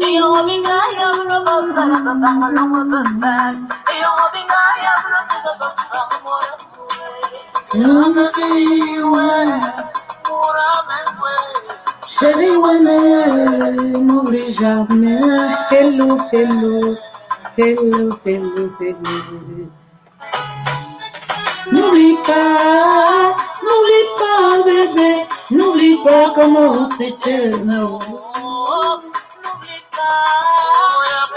Hello, hello, hello, hello, hello. N'oublie pas, n'oublie pas, bébé, n'oublie pas comment on s'était. Non.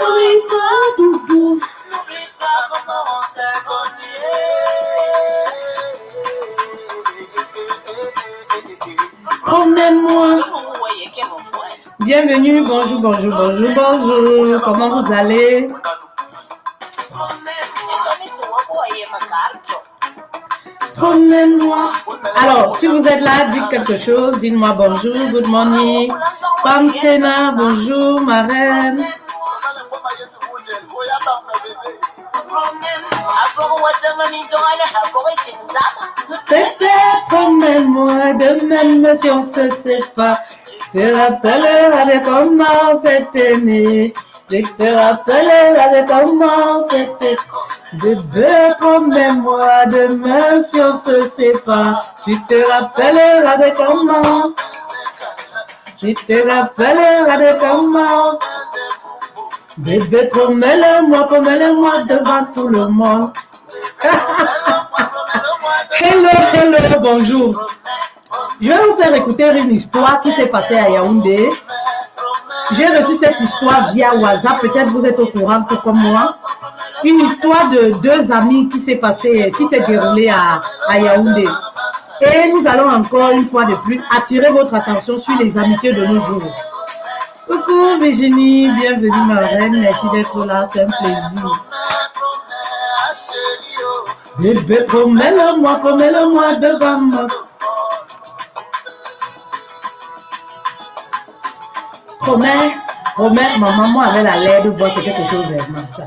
N'oublie pas, N'oublie pas, doudou. n'oublie pas comment on s'est connu. Promets-moi. Vous voyez que mon frère. Bienvenue, bonjour, bonjour, bonjour, bonjour. Comment vous allez? Promets-moi. Alors, si vous êtes là, dites quelque chose. Dites-moi bonjour, good morning. Pam Stena, bonjour, ma reine. Bébé, promets-moi de même si on se sépare. Je te rappellerai comment c'était né. Je te rappellerai de comment c'était. Bébé, promets-moi de même si on se sépare. Tu te rappelleras de comment. Tu te rappelleras de comment. Bébé, promets-le-moi, promets-le-moi devant tout le monde. Hello, hello, bonjour. Je vais vous faire écouter une histoire qui s'est passée à Yaoundé. J'ai reçu cette histoire via WhatsApp. Peut-être vous êtes au courant tout comme moi. Une histoire de deux amis qui s'est passée, qui s'est déroulée à, à Yaoundé. Et nous allons encore une fois de plus attirer votre attention sur les amitiés de nos jours. Coucou Virginie, bienvenue ma reine, merci d'être là, c'est un plaisir. Bébé, promets-le-moi, promets-le-moi devant moi. Promets, promets, ma maman avait la de voir que quelque chose vraiment ça.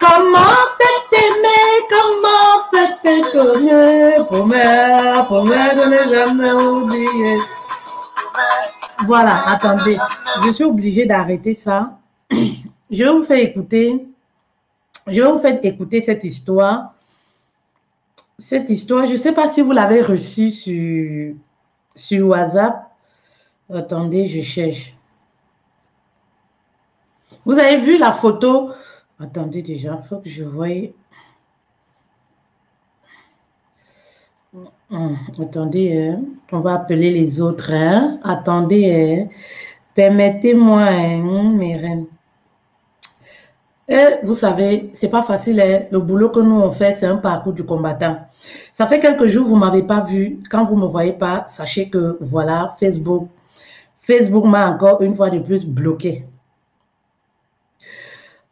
Comment c'est aimé, comment c'est connu, promets, promets de ne jamais oublier. Voilà, attendez, je suis obligée d'arrêter ça. Je vais vous faire écouter, je vais vous faire écouter cette histoire. Cette histoire, je ne sais pas si vous l'avez reçue sur, sur WhatsApp. Attendez, je cherche. Vous avez vu la photo? Attendez déjà, il faut que je voie. Hum, Attendez, hein, on va appeler les autres. hein. Attendez, hein. permettez-moi, mes reines. Et vous savez, c'est pas facile. hein. Le boulot que nous on fait, c'est un parcours du combattant. Ça fait quelques jours, vous m'avez pas vu. Quand vous me voyez pas, sachez que voilà, Facebook, Facebook m'a encore une fois de plus bloqué.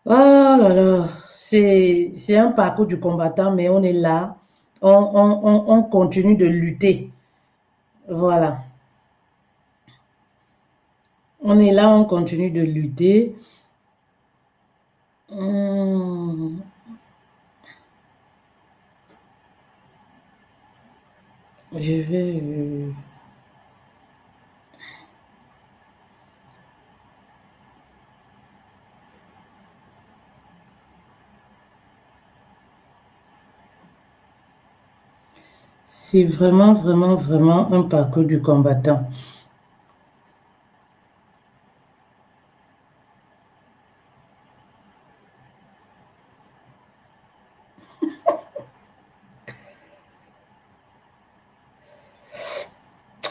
Oh là là, c'est un parcours du combattant, mais on est là. On continue de lutter. Voilà. On est là, on continue de lutter. Je vais... euh, C'est vraiment, vraiment, vraiment un parcours du combattant.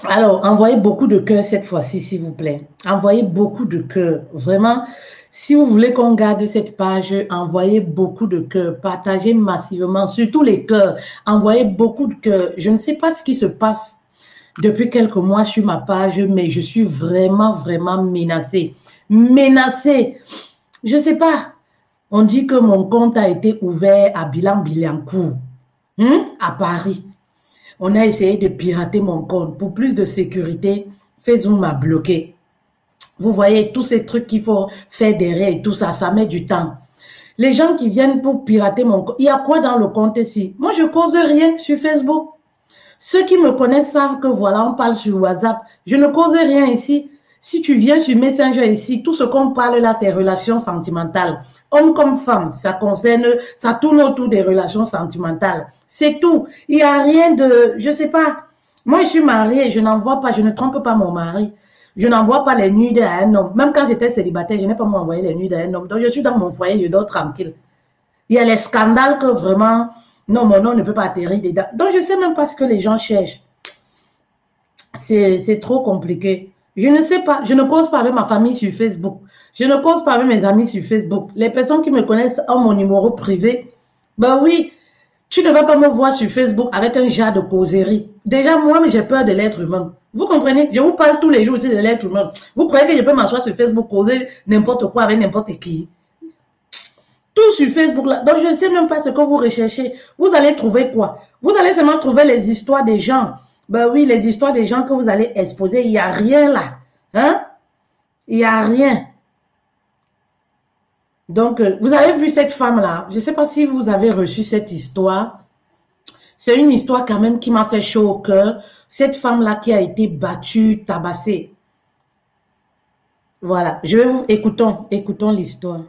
Alors, envoyez beaucoup de cœurs cette fois-ci, s'il vous plaît. Envoyez beaucoup de cœurs. Vraiment, si vous voulez qu'on garde cette page, envoyez beaucoup de cœurs. Partagez massivement, surtout les cœurs. Envoyez beaucoup de cœurs. Je ne sais pas ce qui se passe depuis quelques mois sur ma page, mais je suis vraiment, vraiment menacée. Menacée. Je ne sais pas. On dit que mon compte a été ouvert à Bilan Bilancourt, hein, à Paris. On a essayé de pirater mon compte. Pour plus de sécurité, Facebook m'a bloqué. Vous voyez, tous ces trucs qu'il faut faire derrière et tout ça, ça met du temps. Les gens qui viennent pour pirater mon compte, il y a quoi dans le compte ici? Moi, je cause rien sur Facebook. Ceux qui me connaissent savent que voilà, on parle sur WhatsApp. Je ne cause rien ici. Si tu viens sur Messenger ici, tout ce qu'on parle là, c'est relations sentimentales. Homme comme femme, ça concerne, ça tourne autour des relations sentimentales. C'est tout. Il n'y a rien de, je sais pas. Moi, je suis mariée, je n'envoie pas, je ne trompe pas mon mari. Je n'envoie pas les nudes à un homme. Même quand j'étais célibataire, je n'ai pas envoyé les nudes à un homme. Donc, je suis dans mon foyer, je dors tranquille. Il y a les scandales que vraiment, non, mon nom ne peut pas atterrir dedans. Donc, je ne sais même pas ce que les gens cherchent. C'est trop compliqué. Je ne sais pas. Je ne cause pas avec ma famille sur Facebook. Je ne cause pas avec mes amis sur Facebook. Les personnes qui me connaissent ont mon numéro privé. Ben oui, tu ne vas pas me voir sur Facebook avec un genre de causerie. Déjà, moi, j'ai peur de l'être humain. Vous comprenez? Je vous parle tous les jours aussi de l'être humain. Vous croyez que je peux m'asseoir sur Facebook, causer n'importe quoi avec n'importe qui? Tout sur Facebook là. Donc, je ne sais même pas ce que vous recherchez. Vous allez trouver quoi? Vous allez seulement trouver les histoires des gens. Ben oui, les histoires des gens que vous allez exposer. Il n'y a rien là. Hein? Il n'y a rien. Donc, euh, vous avez vu cette femme-là. Je ne sais pas si vous avez reçu cette histoire. C'est une histoire quand même qui m'a fait chaud au cœur cette femme-là qui a été battue, tabassée. Voilà, je vais vous écoutons, écoutons l'histoire.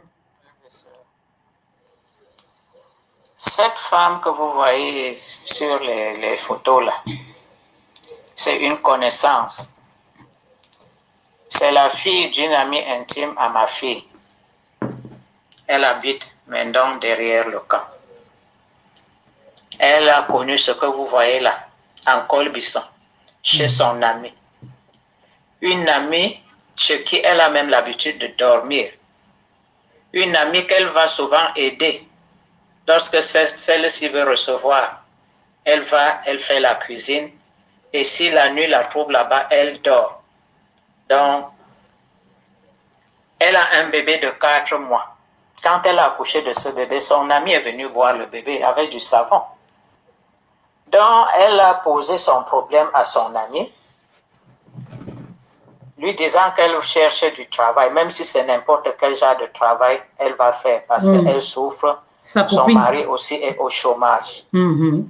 Cette femme que vous voyez sur les, les photos là, c'est une connaissance. C'est la fille d'une amie intime à ma fille. Elle habite maintenant derrière le camp. Elle a connu ce que vous voyez là en Colbisson, chez son amie. Une amie chez qui elle a même l'habitude de dormir. Une amie qu'elle va souvent aider. Lorsque celle-ci veut recevoir, elle va, elle fait la cuisine. Et si la nuit la trouve là-bas, elle dort. Donc, elle a un bébé de quatre mois. Quand elle a accouché de ce bébé, son amie est venue voir le bébé avec du savon. Donc, elle a posé son problème à son ami, lui disant qu'elle cherchait du travail, même si c'est n'importe quel genre de travail, elle va faire parce mm. qu'elle souffre. son mari aussi est au chômage. Mm-hmm.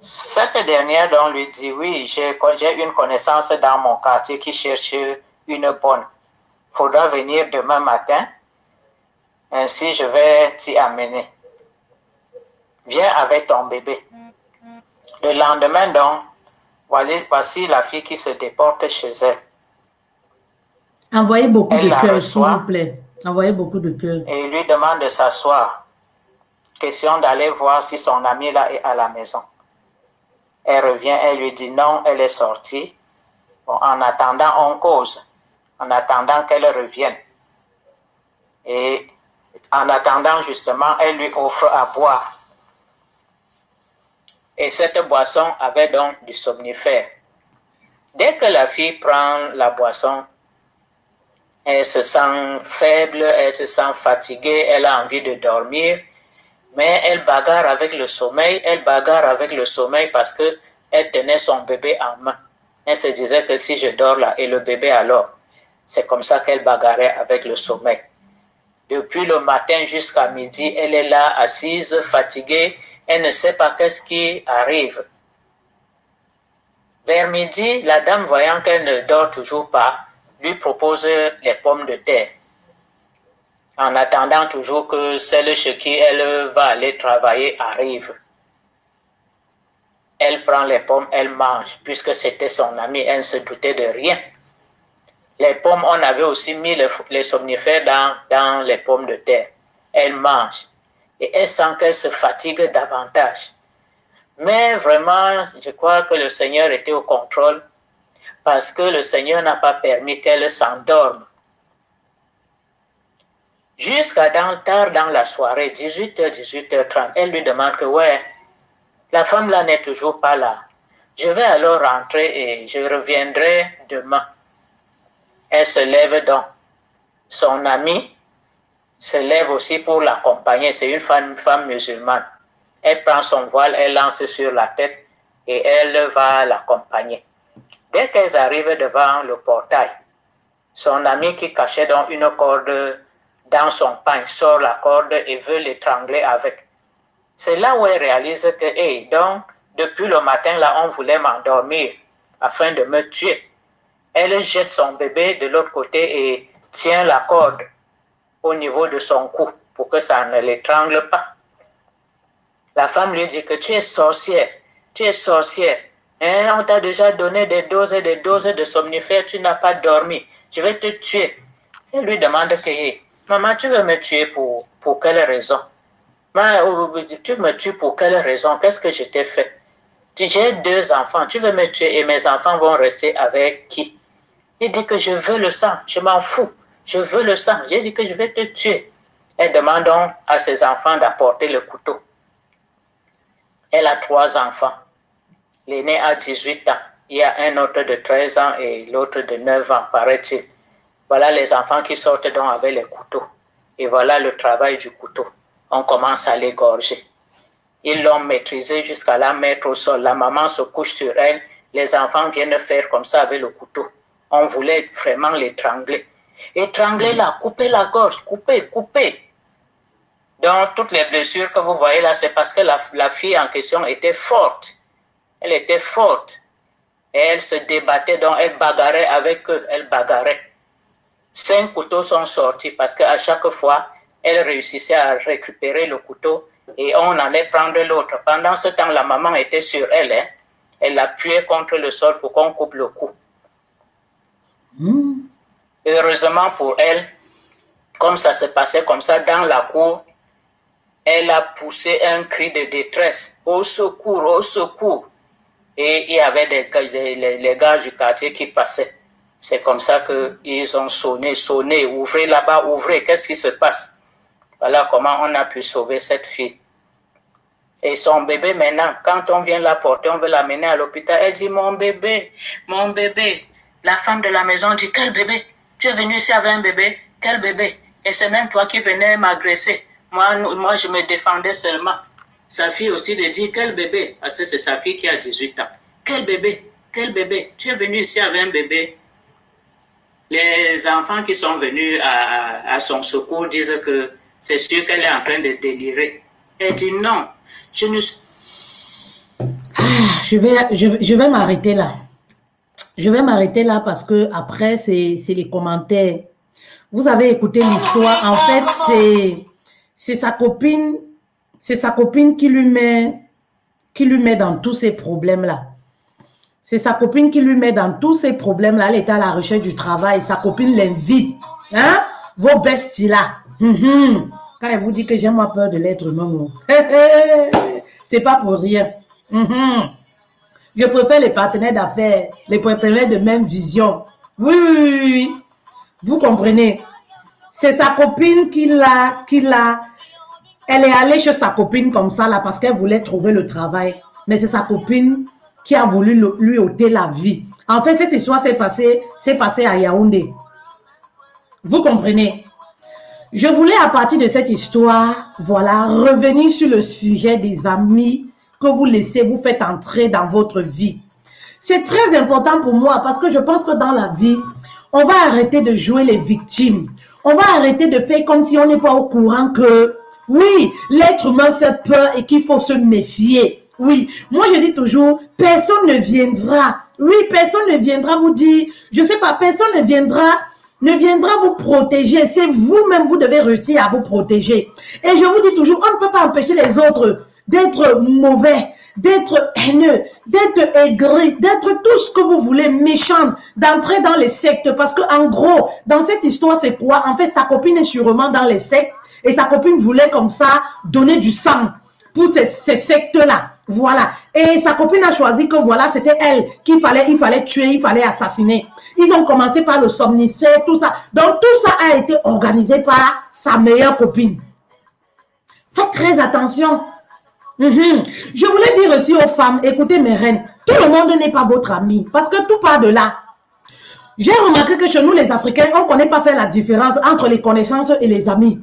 Cette dernière donc lui dit, oui, j'ai une connaissance dans mon quartier qui cherche une bonne. Faudra venir demain matin. Ainsi, je vais t'y amener. Viens avec ton bébé. Le lendemain, donc, voici la fille qui se déporte chez elle. Envoyez beaucoup de cœur, s'il vous plaît. Envoyez beaucoup de cœur. Et il lui demande de s'asseoir. Question d'aller voir si son ami là est à la maison. Elle revient, elle lui dit non, elle est sortie. en attendant, on cause. En attendant qu'elle revienne. Et en attendant, justement, elle lui offre à boire. Et cette boisson avait donc du somnifère. Dès que la fille prend la boisson, elle se sent faible, elle se sent fatiguée, elle a envie de dormir, mais elle bagarre avec le sommeil, elle bagarre avec le sommeil parce que elle tenait son bébé en main. Elle se disait que si je dors là, et le bébé alors, c'est comme ça qu'elle bagarrait avec le sommeil. Depuis le matin jusqu'à midi, elle est là assise, fatiguée, elle ne sait pas qu'est-ce qui arrive. Vers midi, la dame, voyant qu'elle ne dort toujours pas, lui propose les pommes de terre. En attendant toujours que celle chez qui elle va aller travailler arrive. Elle prend les pommes, elle mange, puisque c'était son amie, elle ne se doutait de rien. Les pommes, on avait aussi mis les, somnifères dans, dans les pommes de terre. Elle mange et elle sent qu'elle se fatigue davantage. Mais vraiment, je crois que le Seigneur était au contrôle parce que le Seigneur n'a pas permis qu'elle s'endorme. Jusqu'à tard dans la soirée, 18h, 18h30, elle lui demande que, ouais, la femme là n'est toujours pas là. Je vais alors rentrer et je reviendrai demain. Elle se lève donc. Son amie se lève aussi pour l'accompagner. C'est une femme, musulmane. Elle prend son voile, elle lance sur la tête et elle va l'accompagner. Dès qu'elles arrivent devant le portail, son ami qui cachait dans une corde dans son pain sort la corde et veut l'étrangler avec. C'est là où elle réalise que, hey, donc, depuis le matin, là, on voulait m'endormir afin de me tuer. Elle jette son bébé de l'autre côté et tient la corde au niveau de son cou pour que ça ne l'étrangle pas. La femme lui dit que tu es sorcière, tu es sorcière. Hein, on t'a déjà donné des doses et des doses de somnifères, tu n'as pas dormi. Je vais te tuer. Elle lui demande que, maman, tu veux me tuer pour, pour quelle raison? tu me tues pour quelle raison? Qu'est-ce que je t'ai fait? J'ai deux enfants, tu veux me tuer et mes enfants vont rester avec qui? Il dit que je veux le sang, je m'en fous, je veux le sang. J'ai dit que je vais te tuer. Elle demande donc à ses enfants d'apporter le couteau. Elle a trois enfants. L'aîné a 18 ans. Il y a un autre de 13 ans et l'autre de 9 ans, paraît-il. Voilà les enfants qui sortent donc avec les couteaux. Et voilà le travail du couteau. On commence à l'égorger. Ils l'ont maîtrisé jusqu'à la mettre au sol. La maman se couche sur elle. Les enfants viennent faire comme ça avec le couteau. On voulait vraiment l'étrangler. Étrangler la, couper la gorge, couper, couper. Donc, toutes les blessures que vous voyez là, c'est parce que la, la, fille en question était forte. Elle était forte. Et elle se débattait, donc elle bagarrait avec eux, elle bagarrait. Cinq couteaux sont sortis parce qu'à chaque fois, elle réussissait à récupérer le couteau et on allait prendre l'autre. Pendant ce temps, la maman était sur elle. Hein. Elle l'appuyait contre le sol pour qu'on coupe le cou. Hmm. Heureusement pour elle, comme ça se passait comme ça dans la cour, elle a poussé un cri de détresse. Au secours, au secours. Et il y avait les, les gars du quartier qui passaient. C'est comme ça qu'ils ont sonné, sonné, ouvrez là-bas, ouvrez, qu'est-ce qui se passe? Voilà comment on a pu sauver cette fille. Et son bébé maintenant, quand on vient la porter, on veut l'amener à l'hôpital, elle dit, mon bébé, mon bébé. La femme de la maison dit, quel bébé? Tu es venu ici avec un bébé Quel bébé? Et c'est même toi qui venais m'agresser. Moi, moi, je me défendais seulement. Sa fille aussi de quel bébé? Parce que c'est sa fille qui a 18 ans. Quel bébé? Quel bébé? Tu es venu ici avec un bébé les enfants qui sont venus à, à son secours disent que c'est sûr qu'elle est en train de délirer. Elle dit non, je ne ah, vais, je, je vais m'arrêter là. Je vais m'arrêter là parce que après, c'est les commentaires. Vous avez écouté l'histoire. En fait, c'est sa copine, c'est sa copine qui lui met qui lui met dans tous ces problèmes là. C'est sa copine qui lui met dans tous ces problèmes-là. Elle était à la recherche du travail. Sa copine l'invite. Hein? Vos besties là. Mhm. Quand elle vous dit que j'ai moi peur de l'être humain, c'est pas pour rien. Mhm. Je préfère les partenaires d'affaires, les partenaires de même vision. Oui, oui, oui, oui. Vous comprenez? C'est sa copine qui l'a, qui l'a. Elle est allée chez sa copine comme ça là parce qu'elle voulait trouver le travail. Mais c'est sa copine qui a voulu lui ôter la vie. En fait, cette histoire s'est passée, s'est passée à Yaoundé. Vous comprenez? Je voulais à partir de cette histoire, voilà, revenir sur le sujet des amis que vous laissez, vous faites entrer dans votre vie. C'est très important pour moi parce que je pense que dans la vie, on va arrêter de jouer les victimes. On va arrêter de faire comme si on n'est pas au courant que, oui, l'être humain fait peur et qu'il faut se méfier. Oui, moi je dis toujours, personne ne viendra. Oui, personne ne viendra vous dire, je sais pas, personne ne viendra, ne viendra vous protéger. C'est vous-même, vous devez réussir à vous protéger. Et je vous dis toujours, on ne peut pas empêcher les autres d'être mauvais, d'être haineux, d'être aigris, d'être tout ce que vous voulez, méchant, d'entrer dans les sectes. Parce que en gros, dans cette histoire, c'est quoi? En fait, sa copine est sûrement dans les sectes et sa copine voulait comme ça donner du sang pour ces, ces sectes-là. Voilà. Et sa copine a choisi que voilà, c'était elle qu'il fallait, il fallait tuer, il fallait assassiner. Ils ont commencé par le somnifère, tout ça. Donc tout ça a été organisé par sa meilleure copine. Faites très attention. Mhm. Je voulais dire aussi aux femmes, écoutez mes reines, Tout le monde n'est pas votre ami parce que tout part de là. J'ai remarqué que chez nous, les Africains, on ne connaît pas faire la différence entre les connaissances et les amis.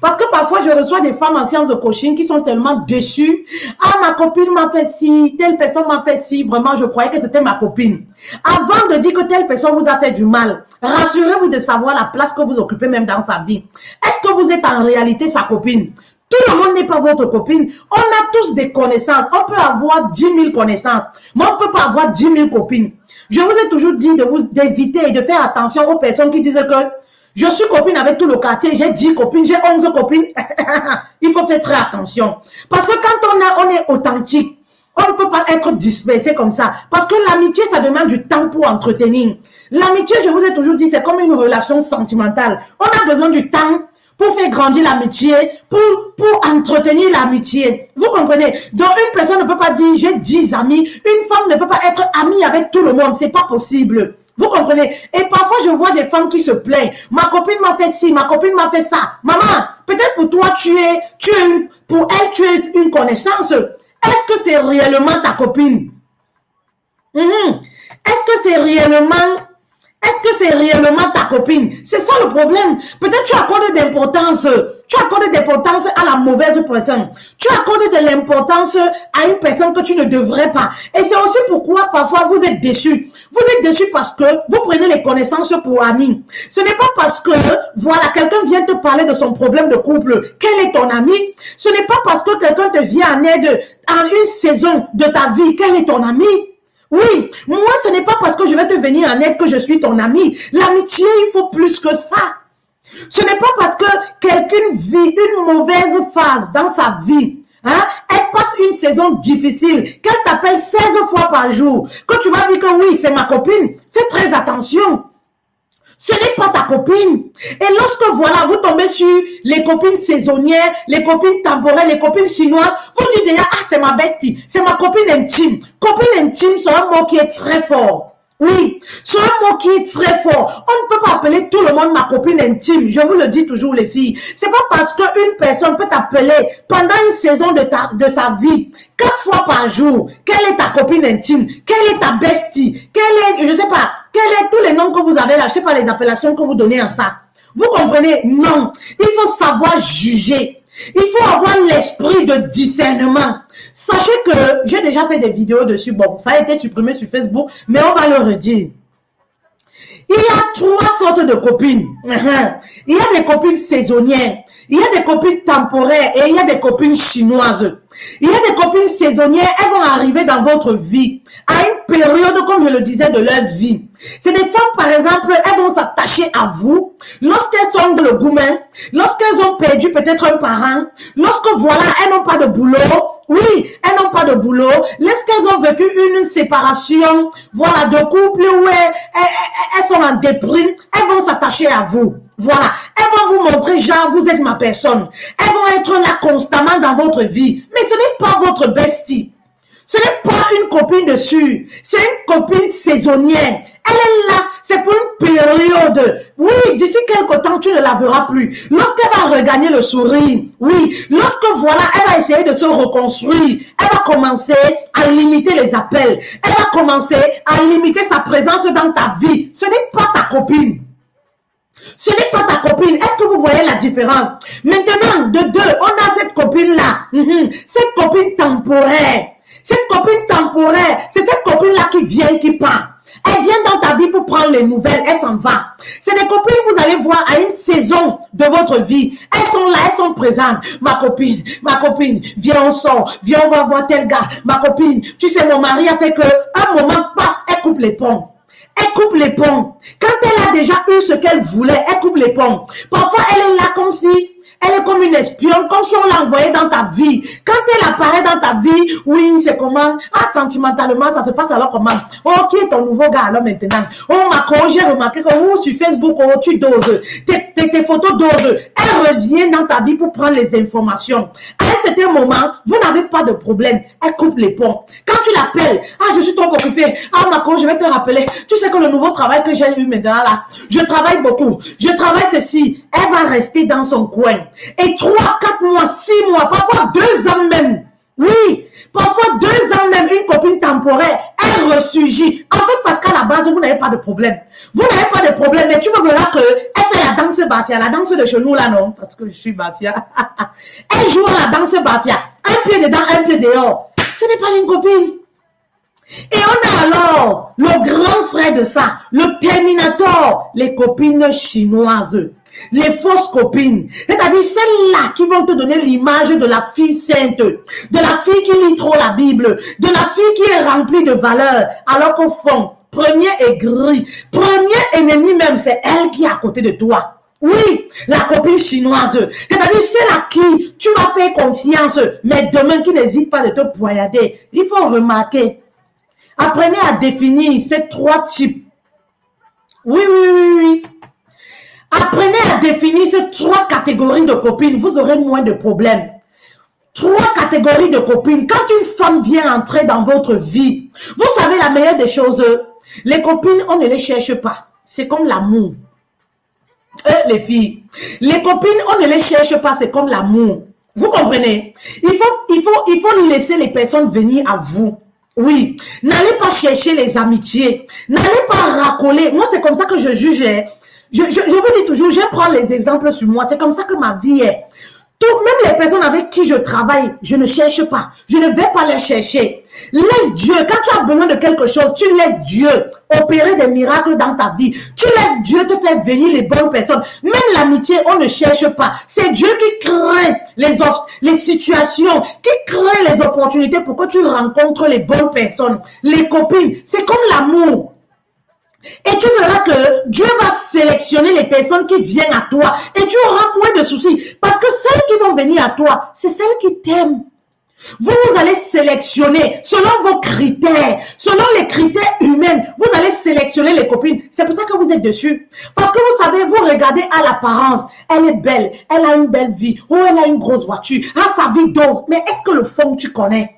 Parce que parfois, je reçois des femmes en sciences de coaching qui sont tellement déçues. Ah, ma copine m'a fait ci, telle personne m'a fait ci. Vraiment, je croyais que c'était ma copine. Avant de dire que telle personne vous a fait du mal, rassurez-vous de savoir la place que vous occupez même dans sa vie. Est-ce que vous êtes en réalité sa copine? Tout le monde n'est pas votre copine. On a tous des connaissances. On peut avoir 10 000 connaissances, mais on ne peut pas avoir 10 000 copines. Je vous ai toujours dit de vous d'éviter et de faire attention aux personnes qui disent que je suis copine avec tout le quartier, j'ai 10 copines, j'ai 11 copines. Il faut faire très attention. Parce que quand on, a, on est authentique, on ne peut pas être dispersé comme ça. Parce que l'amitié, ça demande du temps pour entretenir. L'amitié, je vous ai toujours dit, c'est comme une relation sentimentale. On a besoin du temps pour faire grandir l'amitié, pour, entretenir l'amitié. Vous comprenez? Donc, une personne ne peut pas dire, j'ai 10 amis. Une femme ne peut pas être amie avec tout le monde. C'est pas possible. Vous comprenez? Et parfois, je vois des femmes qui se plaignent. Ma copine m'a fait ci, ma copine m'a fait ça. Maman, peut-être pour toi, tu es, tu es pour elle, tu es une connaissance. Est-ce que c'est réellement ta copine? Mhm. Est-ce que c'est réellement est-ce que c'est réellement ta copine? C'est ça le problème. Peut-être tu accordes d'importance, tu accordes d'importance à la mauvaise personne. Tu accordes de l'importance à une personne que tu ne devrais pas. Et c'est aussi pourquoi parfois vous êtes déçus. Vous êtes déçus parce que vous prenez les connaissances pour amis. Ce n'est pas parce que, voilà, quelqu'un vient te parler de son problème de couple. Quel est ton ami Ce n'est pas parce que quelqu'un te vient en aide en une saison de ta vie. Quel est ton ami oui, moi, ce n'est pas parce que je vais te venir en aide que je suis ton ami. L'amitié, il faut plus que ça. Ce n'est pas parce que quelqu'un vit une mauvaise phase dans sa vie, hein, elle passe une saison difficile, qu'elle t'appelle 16 fois par jour, que tu vas dire que oui, c'est ma copine. Fais très attention. Ce n'est pas ta copine. Et lorsque voilà, vous tombez sur les copines saisonnières, les copines temporaires, les copines chinoises, vous dites déjà, ah, c'est ma bestie, c'est ma copine intime. Copine intime, c'est un mot qui est très fort. Oui, c'est un mot qui est très fort. On ne peut pas appeler tout le monde ma copine intime. Je vous le dis toujours, les filles. C'est pas parce qu'une personne peut t'appeler pendant une saison de, sa vie, quatre fois par jour, quelle est ta copine intime, quelle est ta bestie, quelle est, je sais pas, quels sont tous les noms que vous avez là, je sais pas les appellations que vous donnez à ça. Vous comprenez? Non. Il faut savoir juger. Il faut avoir l'esprit de discernement. Sachez que j'ai déjà fait des vidéos dessus. Bon, ça a été supprimé sur Facebook, mais on va le redire. Il y a trois sortes de copines. Il y a des copines saisonnières, il y a des copines temporaires et il y a des copines chinoises. Il y a des copines saisonnières, elles vont arriver dans votre vie à une période, comme je le disais, de leur vie. C'est des femmes, par exemple, elles vont s'attacher à vous lorsqu'elles sont dans le lorsqu'elles ont perdu peut-être un parent, lorsque voilà, elles n'ont pas de boulot, oui, elles n'ont pas de boulot. Lorsqu'elles ont vécu une séparation, voilà, de couple où elles, sont en déprime, elles vont s'attacher à vous. Voilà. Elles vont vous montrer, genre, vous êtes ma personne. Elles vont être là constamment dans votre vie. Mais ce n'est pas votre bestie. Ce n'est pas une copine dessus, c'est une copine saisonnière. Elle est là, c'est pour une période. Oui, d'ici quelque temps, tu ne la verras plus. Lorsqu'elle va regagner le sourire, oui, lorsque voilà, elle va essayer de se reconstruire, elle va commencer à limiter les appels. Elle va commencer à limiter sa présence dans ta vie. Ce n'est pas ta copine. Ce n'est pas ta copine. Est-ce que vous voyez la différence? Maintenant, de deux, on a cette copine-là. Mhm. Cette copine temporaire. Cette copine temporaire, c'est cette copine-là qui vient, qui part. Elle vient dans ta vie pour prendre les nouvelles, elle s'en va. C'est des copines que vous allez voir à une saison de votre vie. Elles sont là, elles sont présentes. Ma copine, ma copine, viens on sort, viens on va voir tel gars. Ma copine, tu sais, mon mari a fait que un moment, paf, elle coupe les ponts. Elle coupe les ponts. Quand elle a déjà eu ce qu'elle voulait, elle coupe les ponts. Parfois, elle est là comme si elle est comme une espionne, comme si on l'a envoyée dans ta vie. Quand elle apparaît dans ta vie, oui, c'est comment? Ah, sentimentalement, ça se passe alors comment? Oh, qui est ton nouveau gars alors maintenant? Oh, ma j'ai remarqué que oh, sur Facebook, oh, tu doses. Tes, tes, photos dosent. Elle revient dans ta vie pour prendre les informations. À un certain moment, vous n'avez pas de problème. Elle coupe les ponts. Quand tu l'appelles, ah, je suis trop occupée. Ah, ma je vais te rappeler. Tu sais que le nouveau travail que j'ai eu maintenant là, je travaille beaucoup. Je travaille ceci. Elle va rester dans son coin. Et trois, quatre mois, six mois, parfois deux ans même. Oui, parfois deux ans même, une copine temporaire, elle ressurgit. En fait, parce qu'à la base, vous n'avez pas de problème. Vous n'avez pas de problème, mais tu me verras que elle fait la danse bafia, la danse de chez nous là, non, parce que je suis bafia. elle joue à la danse bafia, un pied dedans, un pied dehors. Ce n'est pas une copine. Et on a alors le grand frère de ça, le Terminator, les copines chinoises, les fausses copines, c'est-à-dire celles-là qui vont te donner l'image de la fille sainte, de la fille qui lit trop la Bible, de la fille qui est remplie de valeurs, alors qu'au fond, premier gris, premier ennemi même, c'est elle qui est à côté de toi. Oui, la copine chinoise. C'est-à-dire celle à qui tu vas faire confiance, mais demain qui n'hésite pas de te poignarder. Il faut remarquer Apprenez à définir ces trois types. Oui, oui, oui, oui. Apprenez à définir ces trois catégories de copines. Vous aurez moins de problèmes. Trois catégories de copines. Quand une femme vient entrer dans votre vie, vous savez la meilleure des choses. Les copines, on ne les cherche pas. C'est comme l'amour. Euh, les filles, les copines, on ne les cherche pas, c'est comme l'amour. Vous comprenez? Il faut, il, il faut laisser les personnes venir à vous. Oui, n'allez pas chercher les amitiés. N'allez pas racoler. Moi, c'est comme ça que je juge. Hein. Je, vous dis toujours, je prends les exemples sur moi. C'est comme ça que ma vie est. Tout, même les personnes avec qui je travaille, je ne cherche pas. Je ne vais pas les chercher. Laisse Dieu. Quand tu as besoin de quelque chose, tu laisses Dieu opérer des miracles dans ta vie. Tu laisses Dieu te faire venir les bonnes personnes. Même l'amitié, on ne cherche pas. C'est Dieu qui crée les situations, qui crée les opportunités pour que tu rencontres les bonnes personnes. Les copines, c'est comme l'amour. Et tu verras que Dieu va sélectionner les personnes qui viennent à toi. Et tu auras moins de soucis. Parce que celles qui vont venir à toi, c'est celles qui t'aiment. Vous, allez sélectionner selon vos critères, selon les critères humains. Vous allez sélectionner les copines. C'est pour ça que vous êtes dessus. Parce que vous savez, vous regardez à l'apparence. Elle est belle. Elle a une belle vie. Ou elle a une grosse voiture. À sa vie d'ose. Mais est-ce que le fond, tu connais?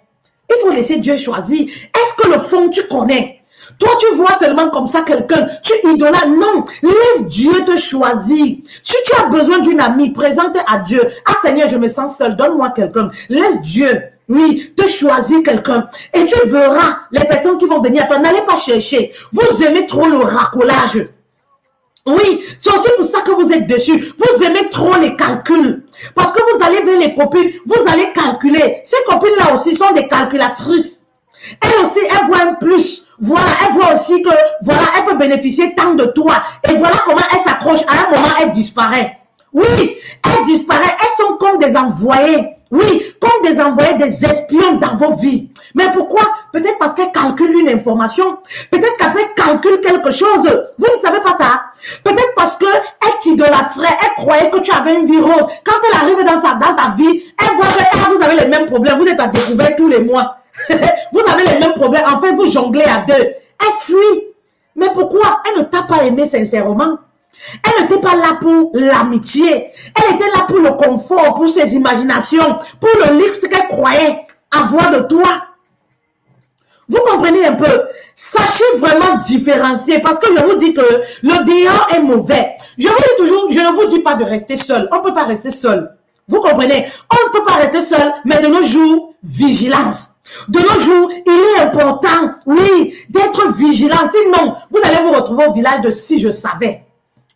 Il faut laisser Dieu choisir. Est-ce que le fond, tu connais? Toi, tu vois seulement comme ça quelqu'un. Tu idolâtres. Non. Laisse Dieu te choisir. Si tu as besoin d'une amie, présente à Dieu. Ah Seigneur, je me sens seul. Donne-moi quelqu'un. Laisse Dieu. Oui, te choisir quelqu'un. Et tu verras les personnes qui vont venir à toi. N'allez pas chercher. Vous aimez trop le racolage. Oui, c'est aussi pour ça que vous êtes dessus. Vous aimez trop les calculs. Parce que vous allez vers les copines, vous allez calculer. Ces copines-là aussi sont des calculatrices. Elles aussi, elles voient un plus. Voilà, elle voit aussi que, voilà, elle peut bénéficier tant de toi. Et voilà comment elle s'accroche. À un moment, elle disparaît. Oui, elle disparaît. Elles sont comme des envoyés. Oui, comme des envoyés, des espions dans vos vies. Mais pourquoi? Peut-être parce qu'elle calcule une information. Peut-être qu'elle fait calcule quelque chose. Vous ne savez pas ça. Peut-être parce que elle t'idolâtrait. Elle croyait que tu avais une vie rose. Quand elle arrive dans ta, dans ta vie, elle voit que ah, vous avez les mêmes problèmes. Vous êtes à découvert tous les mois. vous avez les mêmes problèmes. En fait, vous jonglez à deux. Elle fuit. Mais pourquoi? Elle ne t'a pas aimé sincèrement. Elle n'était pas là pour l'amitié. Elle était là pour le confort, pour ses imaginations, pour le luxe qu'elle croyait avoir de toi. Vous comprenez un peu? Sachez vraiment différencier parce que je vous dis que le dehors est mauvais. Je vous dis toujours, je ne vous dis pas de rester seul. On ne peut pas rester seul. Vous comprenez? On ne peut pas rester seul, mais de nos jours, vigilance. De nos jours, il est important, oui, d'être vigilant. Sinon, vous allez vous retrouver au village de si je savais.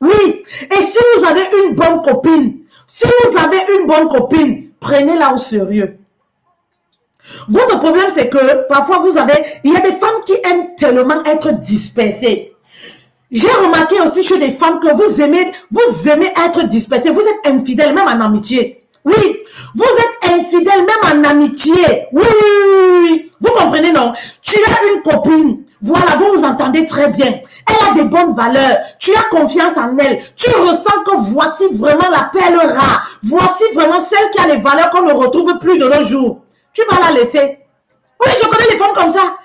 Oui, et si vous avez une bonne copine, si vous avez une bonne copine, prenez-la au sérieux. Votre problème, c'est que parfois vous avez, il y a des femmes qui aiment tellement être dispersées. J'ai remarqué aussi chez des femmes que vous aimez, vous aimez être dispersées. Vous êtes infidèle, même en amitié. Oui, vous êtes infidèle même en amitié. Oui, oui, oui, Vous comprenez, non? Tu as une copine. Voilà, vous vous entendez très bien. Elle a des bonnes valeurs. Tu as confiance en elle. Tu ressens que voici vraiment la perle rare. Voici vraiment celle qui a les valeurs qu'on ne retrouve plus de nos jours. Tu vas la laisser. Oui, je connais les femmes comme ça.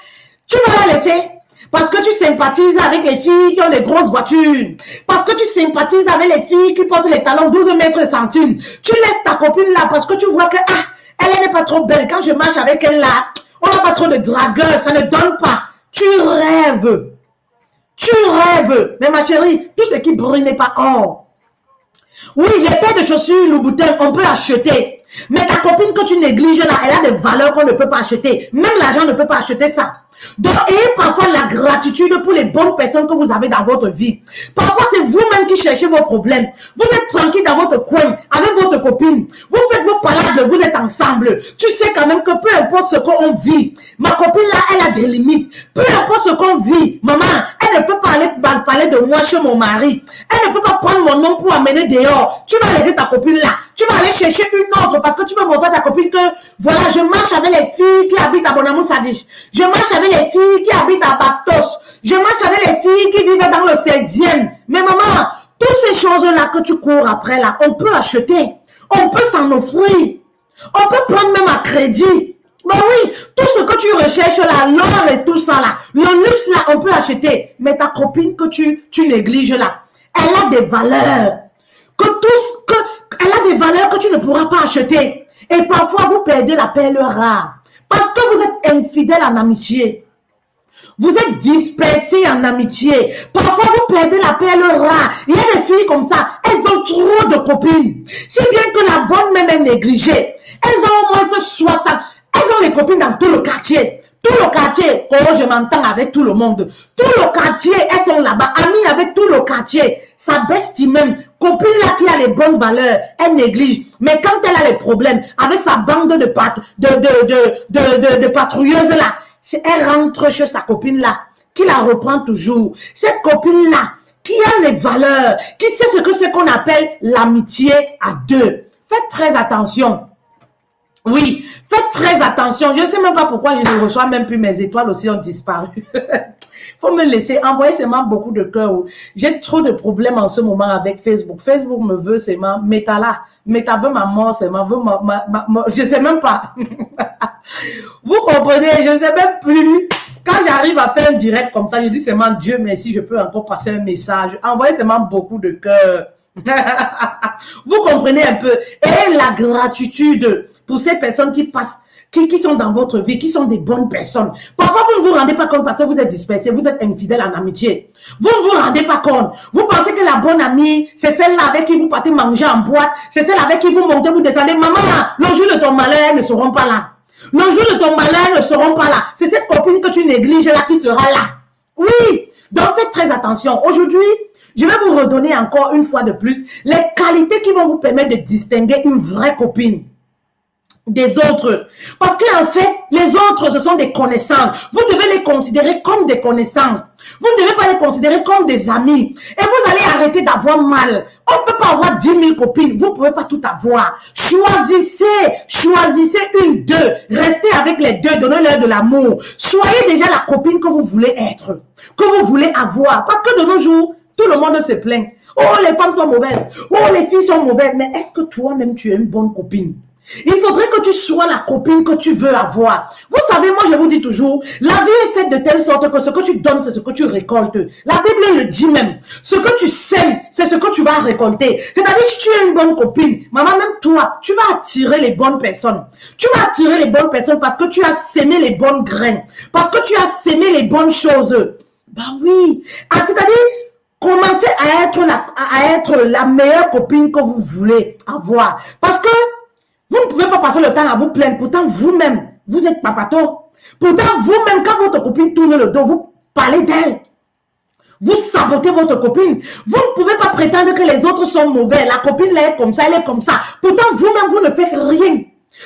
Tu vas la laisser. Parce que tu sympathises avec les filles qui ont des grosses voitures. Parce que tu sympathises avec les filles qui portent les talons 12 mètres centimes. Tu laisses ta copine là parce que tu vois que, ah, elle n'est pas trop belle. Quand je marche avec elle là, on n'a pas trop de dragueurs, ça ne donne pas. Tu rêves. Tu rêves. Mais ma chérie, tout ce qui brille n'est pas or. Oui, les paires de chaussures Louboutin, on peut acheter. Mais ta copine que tu négliges là, elle a des valeurs qu'on ne peut pas acheter. Même l'argent ne peut pas acheter ça. Donc, ayez parfois la gratitude pour les bonnes personnes que vous avez dans votre vie. Parfois, c'est vous-même qui cherchez vos problèmes. Vous êtes tranquille dans votre coin avec votre copine. Vous faites vos palades, vous êtes ensemble. Tu sais quand même que peu importe ce qu'on vit, ma copine là, elle a des limites. Peu importe ce qu'on vit, maman, elle ne peut pas aller parler de moi chez mon mari. Elle ne peut pas prendre mon nom pour amener dehors. Tu vas laisser ta copine là. Tu vas aller chercher une autre parce que tu veux montrer à ta copine que, voilà, je marche avec les filles qui habitent à Bonamou Sadich. Je marche avec les filles qui habitent à Bastos. Je marche avec les filles qui vivent dans le 16e. Mais maman, toutes ces choses-là que tu cours après là, on peut acheter. On peut s'en offrir. On peut prendre même à crédit. Ben oui, tout ce que tu recherches là, l'or et tout ça là, le luxe là, on peut acheter. Mais ta copine que tu, tu négliges là, elle a des valeurs. Que tous, que, elle a des valeurs que tu ne pourras pas acheter. Et parfois, vous perdez la perle rare. Parce que vous êtes infidèle en amitié. Vous êtes dispersés en amitié. Parfois, vous perdez la perle rare. Il y a des filles comme ça. Elles ont trop de copines. Si bien que la bonne même est négligée. Elles ont au moins ce 60. Elles ont les copines dans tout le quartier. Tout le quartier, oh, je m'entends avec tout le monde. Tout le quartier, elles sont là-bas, amies avec tout le quartier. Sa bestie même, copine là qui a les bonnes valeurs, elle néglige. Mais quand elle a les problèmes, avec sa bande de, pat de, de, de, de, de patrouilleuses là, elle rentre chez sa copine là, qui la reprend toujours. Cette copine là, qui a les valeurs, qui sait ce que c'est qu'on appelle l'amitié à deux. Faites très attention. Oui, faites très attention. Je ne sais même pas pourquoi je ne reçois même plus mes étoiles aussi ont disparu. faut me laisser envoyer seulement beaucoup de cœurs. J'ai trop de problèmes en ce moment avec Facebook. Facebook me veut seulement, Meta là, Meta veut ma mort seulement, veut ma, ma, ma, je sais même pas. Vous comprenez, je ne sais même plus. Quand j'arrive à faire un direct comme ça, je dis seulement Dieu merci, je peux encore passer un message. Envoyez seulement beaucoup de cœurs. Vous comprenez un peu. Et la gratitude pour ces personnes qui passent, qui, qui sont dans votre vie, qui sont des bonnes personnes. Parfois, vous ne vous rendez pas compte parce que vous êtes dispersé, vous êtes infidèle en amitié. Vous ne vous rendez pas compte. Vous pensez que la bonne amie, c'est celle-là avec qui vous partez manger en boîte, c'est celle avec qui vous montez, vous descendez. Maman, le jour de ton malheur, ne seront pas là. Le jour de ton malheur, ne seront pas là. C'est cette copine que tu négliges là qui sera là. Oui. Donc, faites très attention. Aujourd'hui, je vais vous redonner encore une fois de plus les qualités qui vont vous permettre de distinguer une vraie copine des autres. Parce qu'en fait, les autres, ce sont des connaissances. Vous devez les considérer comme des connaissances. Vous ne devez pas les considérer comme des amis. Et vous allez arrêter d'avoir mal. On ne peut pas avoir 10 000 copines. Vous ne pouvez pas tout avoir. Choisissez, choisissez une, deux. Restez avec les deux. Donnez-leur de l'amour. Soyez déjà la copine que vous voulez être, que vous voulez avoir. Parce que de nos jours, tout le monde se plaint. Oh, les femmes sont mauvaises. Oh, les filles sont mauvaises. Mais est-ce que toi-même, tu es une bonne copine? Il faudrait que tu sois la copine que tu veux avoir. Vous savez, moi je vous dis toujours, la vie est faite de telle sorte que ce que tu donnes, c'est ce que tu récoltes. La Bible le dit même. Ce que tu sèmes, c'est ce que tu vas récolter. C'est-à-dire, si tu es une bonne copine, maman, même toi, tu vas attirer les bonnes personnes. Tu vas attirer les bonnes personnes parce que tu as sémé les bonnes graines. Parce que tu as sémé les bonnes choses. Bah oui. Ah, c'est-à-dire, commencez à être, la, à être la meilleure copine que vous voulez avoir. Parce que vous ne pouvez pas passer le temps à vous plaindre. Pourtant, vous-même, vous êtes papato. Pourtant, vous-même, quand votre copine tourne le dos, vous parlez d'elle. Vous sabotez votre copine. Vous ne pouvez pas prétendre que les autres sont mauvais. La copine, elle est comme ça, elle est comme ça. Pourtant, vous-même, vous ne faites rien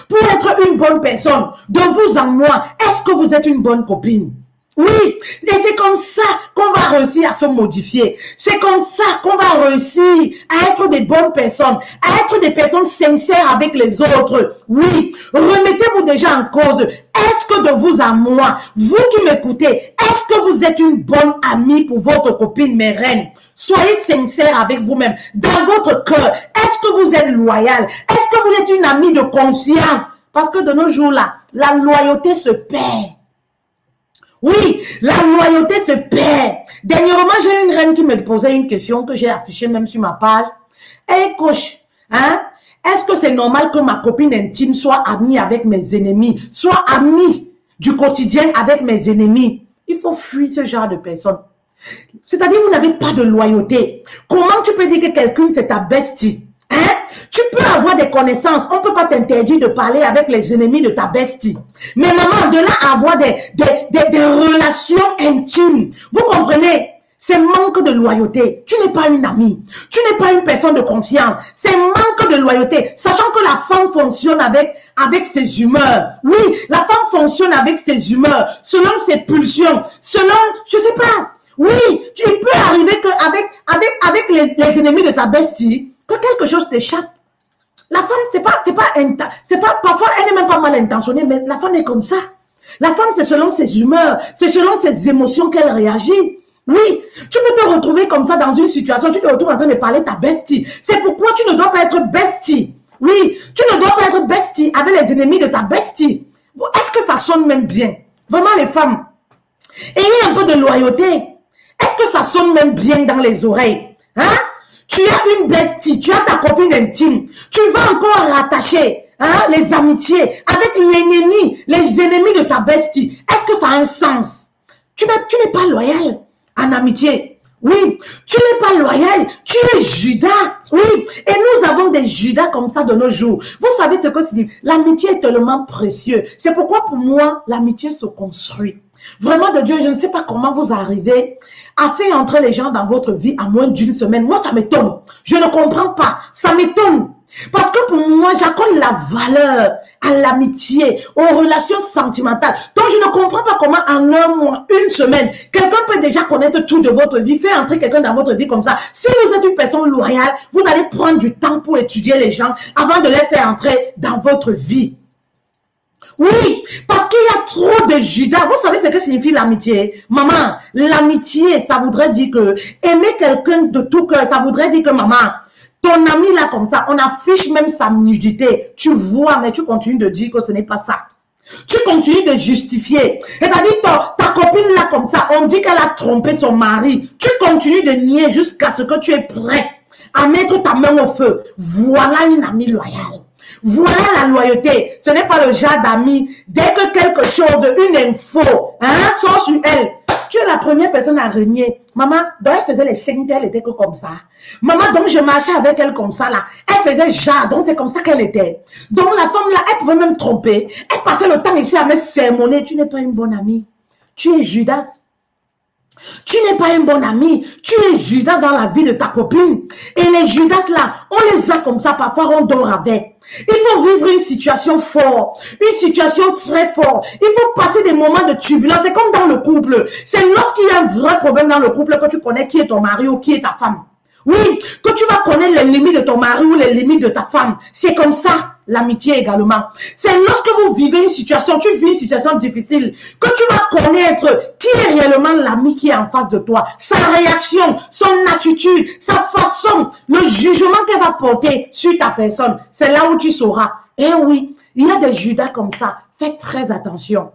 pour être une bonne personne. De vous en moi, est-ce que vous êtes une bonne copine? Oui, et c'est comme ça qu'on va réussir à se modifier. C'est comme ça qu'on va réussir à être des bonnes personnes, à être des personnes sincères avec les autres. Oui, remettez-vous déjà en cause. Est-ce que de vous à moi, vous qui m'écoutez, est-ce que vous êtes une bonne amie pour votre copine, mes? Soyez sincère avec vous-même. Dans votre cœur, est-ce que vous êtes loyal? Est-ce que vous êtes une amie de conscience? Parce que de nos jours-là, la loyauté se perd. Oui, la loyauté se perd. Dernièrement, j'ai une reine qui me posait une question que j'ai affichée même sur ma page. Hey coach, hein, est-ce que c'est normal que ma copine intime soit amie avec mes ennemis, soit amie du quotidien avec mes ennemis? Il faut fuir ce genre de personnes. C'est-à-dire, vous n'avez pas de loyauté. Comment tu peux dire que quelqu'un, c'est ta bestie Hein? Tu peux avoir des connaissances. On ne peut pas t'interdire de parler avec les ennemis de ta bestie. Mais maman, de là à avoir des, des, des, des relations intimes. Vous comprenez? C'est manque de loyauté. Tu n'es pas une amie. Tu n'es pas une personne de confiance. C'est manque de loyauté. Sachant que la femme fonctionne avec, avec ses humeurs. Oui, la femme fonctionne avec ses humeurs, selon ses pulsions, selon, je sais pas. Oui, tu peux arriver que avec, avec, avec les, les ennemis de ta bestie, que quelque chose t'échappe. La femme, c'est pas, c'est pas, parfois, elle n'est même pas mal intentionnée, mais la femme est comme ça. La femme, c'est selon ses humeurs, c'est selon ses émotions qu'elle réagit. Oui, tu peux te retrouver comme ça dans une situation, tu te retrouves en train de parler ta bestie. C'est pourquoi tu ne dois pas être bestie. Oui, tu ne dois pas être bestie avec les ennemis de ta bestie. Est-ce que ça sonne même bien? Vraiment les femmes, ayez un peu de loyauté. Est-ce que ça sonne même bien dans les oreilles? Hein? Tu as une bestie, tu as ta copine intime. Tu vas encore rattacher hein, les amitiés avec l'ennemi, les ennemis de ta bestie. Est-ce que ça a un sens? Tu n'es pas loyal en amitié. Oui, tu n'es pas loyal, tu es Judas. Oui, et nous avons des Judas comme ça de nos jours. Vous savez ce que c'est L'amitié est tellement précieux. C'est pourquoi pour moi, l'amitié se construit. Vraiment de Dieu, je ne sais pas comment vous arrivez à faire entrer les gens dans votre vie en moins d'une semaine. Moi, ça m'étonne. Je ne comprends pas. Ça m'étonne. Parce que pour moi, j'accorde la valeur à l'amitié, aux relations sentimentales. Donc, je ne comprends pas comment en un mois, une semaine, quelqu'un peut déjà connaître tout de votre vie, faire entrer quelqu'un dans votre vie comme ça. Si vous êtes une personne loyale, vous allez prendre du temps pour étudier les gens avant de les faire entrer dans votre vie. Oui, parce qu'il y a trop de Judas. Vous savez ce que signifie l'amitié? Maman, l'amitié, ça voudrait dire que aimer quelqu'un de tout cœur, ça voudrait dire que maman, ton ami là comme ça, on affiche même sa nudité. Tu vois, mais tu continues de dire que ce n'est pas ça. Tu continues de justifier. C'est-à-dire, ta copine là comme ça, on dit qu'elle a trompé son mari. Tu continues de nier jusqu'à ce que tu es prêt à mettre ta main au feu. Voilà une amie loyale. Voilà la loyauté. Ce n'est pas le genre d'ami. Dès que quelque chose, une info, hein, sort sur elle, tu es la première personne à renier. Maman, donc elle faisait les signes, elle était que comme ça. Maman, donc je marchais avec elle comme ça là. Elle faisait genre, donc c'est comme ça qu'elle était. Donc la femme là, elle pouvait même tromper. Elle passait le temps ici à me sermonner. Tu n'es pas une bonne amie. Tu es Judas. Tu n'es pas une bonne amie. Tu es Judas dans la vie de ta copine. Et les Judas là, on les a comme ça, parfois on dort avec. Il faut vivre une situation forte, une situation très forte. Il faut passer des moments de turbulence. C'est comme dans le couple. C'est lorsqu'il y a un vrai problème dans le couple que tu connais qui est ton mari ou qui est ta femme. Oui, que tu vas connaître les limites de ton mari ou les limites de ta femme. C'est comme ça l'amitié également. C'est lorsque vous vivez une situation, tu vis une situation difficile, que tu vas connaître qui est réellement l'ami qui est en face de toi, sa réaction, son attitude, sa façon, le jugement qu'elle va porter sur ta personne. C'est là où tu sauras. Eh oui, il y a des Judas comme ça. Faites très attention.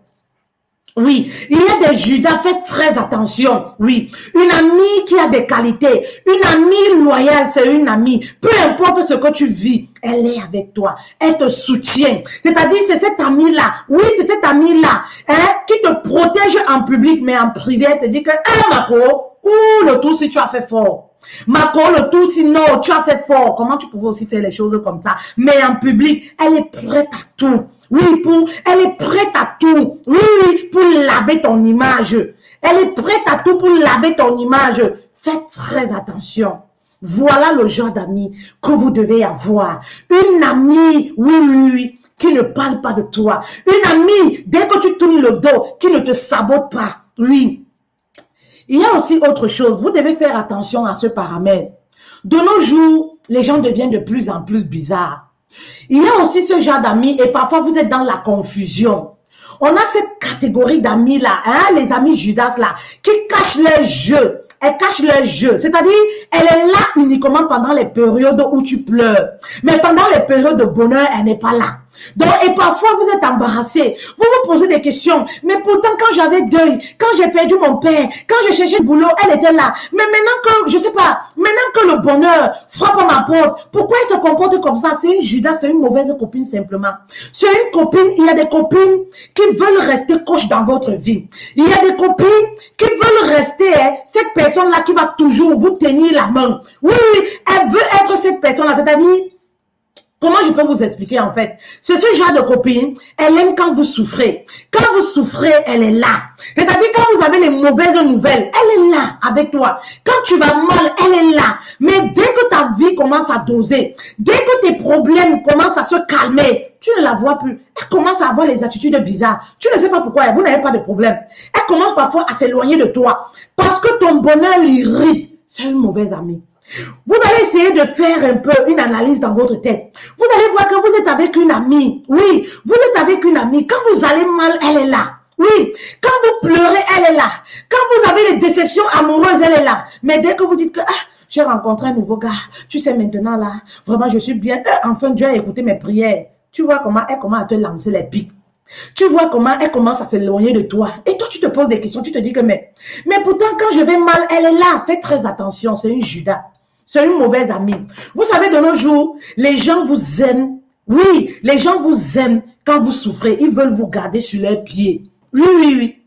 Oui, il y a des Judas, faites très attention. Oui, une amie qui a des qualités, une amie loyale, c'est une amie. Peu importe ce que tu vis, elle est avec toi, elle te soutient. C'est-à-dire, c'est cette amie-là, oui, c'est cette amie-là, hein, qui te protège en public, mais en privé, elle te dit que, ah, Marco, ouh, le tout si tu as fait fort. Marco, le tout si non, tu as fait fort. Comment tu pouvais aussi faire les choses comme ça? Mais en public, elle est prête à tout. Oui, elle est prête à tout. Oui, oui, pour laver ton image. Elle est prête à tout pour laver ton image. Faites très attention. Voilà le genre d'amis que vous devez avoir. Une amie, oui, oui, oui, qui ne parle pas de toi. Une amie, dès que tu tournes le dos, qui ne te sabote pas. Oui. Il y a aussi autre chose. Vous devez faire attention à ce paramètre. De nos jours, les gens deviennent de plus en plus bizarres. Il y a aussi ce genre d'amis et parfois vous êtes dans la confusion. On a cette catégorie d'amis là, hein, les amis Judas là, qui cachent leur jeu. Elles cachent leur jeu. C'est-à-dire, elle est là uniquement pendant les périodes où tu pleures. Mais pendant les périodes de bonheur, elle n'est pas là. Donc, et parfois, vous êtes embarrassé. Vous vous posez des questions. Mais pourtant, quand j'avais deuil, quand j'ai perdu mon père, quand j'ai cherché le boulot, elle était là. Mais maintenant que, je sais pas, maintenant que le bonheur frappe à ma porte, pourquoi elle se comporte comme ça? C'est une Judas, c'est une mauvaise copine simplement. C'est une copine, il y a des copines qui veulent rester coach dans votre vie. Il y a des copines qui veulent rester hein, cette personne-là qui va toujours vous tenir la main. Oui, oui, elle veut être cette personne-là. C'est-à-dire, Comment je peux vous expliquer en fait? C'est ce genre de copine, elle aime quand vous souffrez. Quand vous souffrez, elle est là. C'est-à-dire quand vous avez les mauvaises nouvelles, elle est là avec toi. Quand tu vas mal, elle est là. Mais dès que ta vie commence à doser, dès que tes problèmes commencent à se calmer, tu ne la vois plus. Elle commence à avoir les attitudes bizarres. Tu ne sais pas pourquoi, vous n'avez pas de problème. Elle commence parfois à s'éloigner de toi parce que ton bonheur l'irrite. C'est une mauvaise amie. Vous allez essayer de faire un peu une analyse dans votre tête. Vous allez voir que vous êtes avec une amie. Oui, vous êtes avec une amie. Quand vous allez mal, elle est là. Oui, quand vous pleurez, elle est là. Quand vous avez des déceptions amoureuses, elle est là. Mais dès que vous dites que ah, j'ai rencontré un nouveau gars, tu sais maintenant là, vraiment je suis bien. Euh, enfin, Dieu a écouté mes prières. Tu vois comment elle commence à te lancer les pics. Tu vois comment elle commence à s'éloigner de toi. Et toi, tu te poses des questions. Tu te dis que, mais, mais pourtant, quand je vais mal, elle est là. Faites très attention. C'est une Judas. C'est une mauvaise amie. Vous savez, de nos jours, les gens vous aiment. Oui, les gens vous aiment quand vous souffrez. Ils veulent vous garder sur leurs pieds. Oui, oui, oui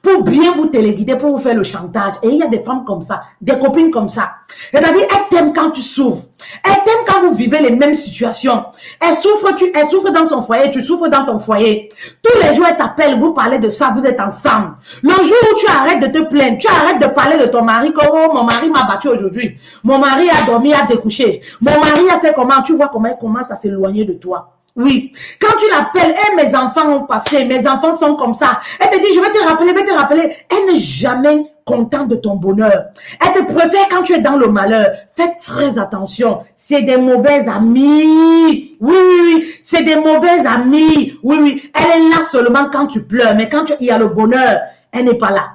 pour bien vous téléguider, pour vous faire le chantage. Et il y a des femmes comme ça, des copines comme ça. C'est-à-dire, elles t'aiment quand tu souffres. Elles t'aiment quand vous vivez les mêmes situations. Elle souffre, tu, elle souffre dans son foyer, tu souffres dans ton foyer. Tous les jours, elle t'appelle, vous parlez de ça, vous êtes ensemble. Le jour où tu arrêtes de te plaindre, tu arrêtes de parler de ton mari, comme oh, mon mari m'a battu aujourd'hui. Mon mari a dormi, a découché. Mon mari a fait comment, tu vois comment elle commence à s'éloigner de toi. Oui. Quand tu l'appelles, eh, mes enfants ont passé, mes enfants sont comme ça. Elle te dit, je vais te rappeler, je vais te rappeler. Elle n'est jamais contente de ton bonheur. Elle te préfère quand tu es dans le malheur. Fais très attention. C'est des mauvaises amies. Oui, oui. C'est des mauvaises amies. Oui, oui. Elle est là seulement quand tu pleures. Mais quand il y a le bonheur, elle n'est pas là.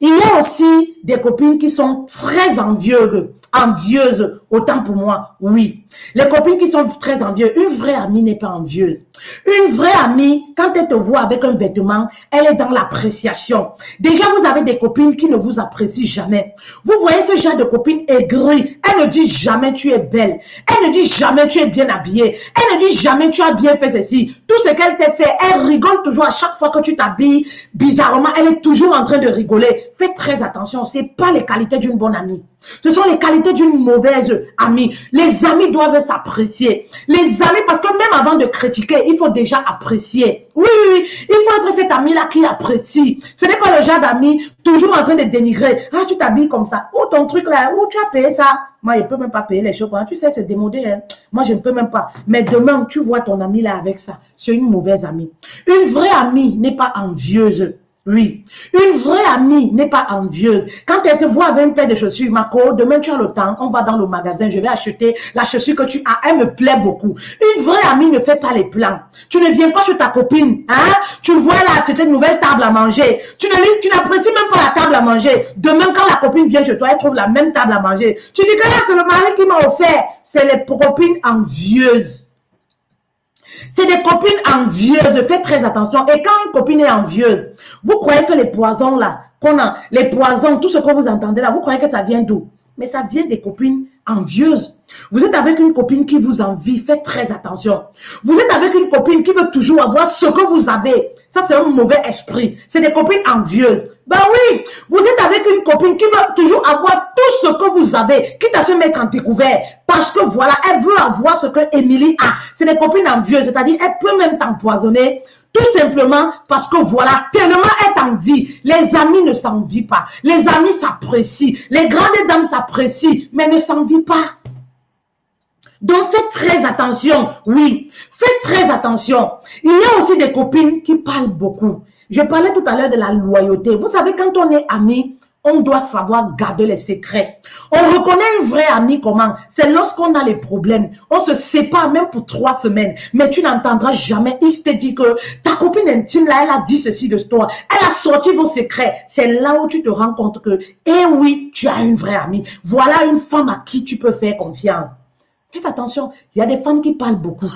Il y a aussi des copines qui sont très envieuses envieuse, autant pour moi, oui. Les copines qui sont très envieuses, une vraie amie n'est pas envieuse. Une vraie amie, quand elle te voit avec un vêtement, elle est dans l'appréciation. Déjà, vous avez des copines qui ne vous apprécient jamais. Vous voyez ce genre de copine aigrie. Elle ne dit jamais tu es belle. Elle ne dit jamais tu es bien habillée. Elle ne dit jamais tu as bien fait ceci. Tout ce qu'elle t'a fait, elle rigole toujours à chaque fois que tu t'habilles bizarrement. Elle est toujours en train de rigoler. Faites très attention. C'est pas les qualités d'une bonne amie. Ce sont les qualités d'une mauvaise amie. Les amis doivent s'apprécier. Les amis, parce que même avant de critiquer, il faut déjà apprécier. Oui, oui, oui. Il faut être cet ami-là qui apprécie. Ce n'est pas le genre d'ami toujours en train de dénigrer. Ah, tu t'habilles comme ça. Ou ton truc là, où tu as payé ça? Moi, je ne peux même pas payer les choses. Tu sais, c'est démodé. Hein. Moi, je ne peux même pas. Mais demain, tu vois ton ami là avec ça. C'est une mauvaise amie. Une vraie amie n'est pas envieuse. Oui. Une vraie amie n'est pas envieuse. Quand elle te voit avec une paire de chaussures, Marco, demain tu as le temps, on va dans le magasin, je vais acheter la chaussure que tu as. Elle me plaît beaucoup. Une vraie amie ne fait pas les plans. Tu ne viens pas chez ta copine, hein? Tu vois là, tu as une nouvelle table à manger. Tu n'apprécies même pas la table à manger. Demain, quand la copine vient chez toi, elle trouve la même table à manger. Tu dis que là, c'est le mari qui m'a offert. C'est les copines envieuses. C'est des copines envieuses. Faites très attention. Et quand une copine est envieuse, vous croyez que les poisons là, qu'on a, les poisons, tout ce que vous entendez là, vous croyez que ça vient d'où? Mais ça vient des copines envieuses. Vous êtes avec une copine qui vous envie, faites très attention. Vous êtes avec une copine qui veut toujours avoir ce que vous avez. Ça, c'est un mauvais esprit. C'est des copines envieuses. Ben oui, vous êtes avec une copine qui veut toujours avoir tout ce que vous avez, quitte à se mettre en découvert. Parce que voilà, elle veut avoir ce que Émilie a. C'est des copines envieuses, c'est-à-dire elle peut même t'empoisonner. Tout simplement parce que voilà, tellement elle t'envie. Les amis ne s'envient pas. Les amis s'apprécient. Les grandes dames s'apprécient, mais ne s'envient pas. Donc faites très attention, oui, faites très attention. Il y a aussi des copines qui parlent beaucoup. Je parlais tout à l'heure de la loyauté. Vous savez, quand on est ami, on doit savoir garder les secrets. On reconnaît une vraie amie comment? C'est lorsqu'on a les problèmes. On se sépare même pour trois semaines. Mais tu n'entendras jamais. Il te dit que ta copine intime, là, elle a dit ceci de toi. Elle a sorti vos secrets. C'est là où tu te rends compte que, eh oui, tu as une vraie amie. Voilà une femme à qui tu peux faire confiance. Faites attention, il y a des femmes qui parlent beaucoup.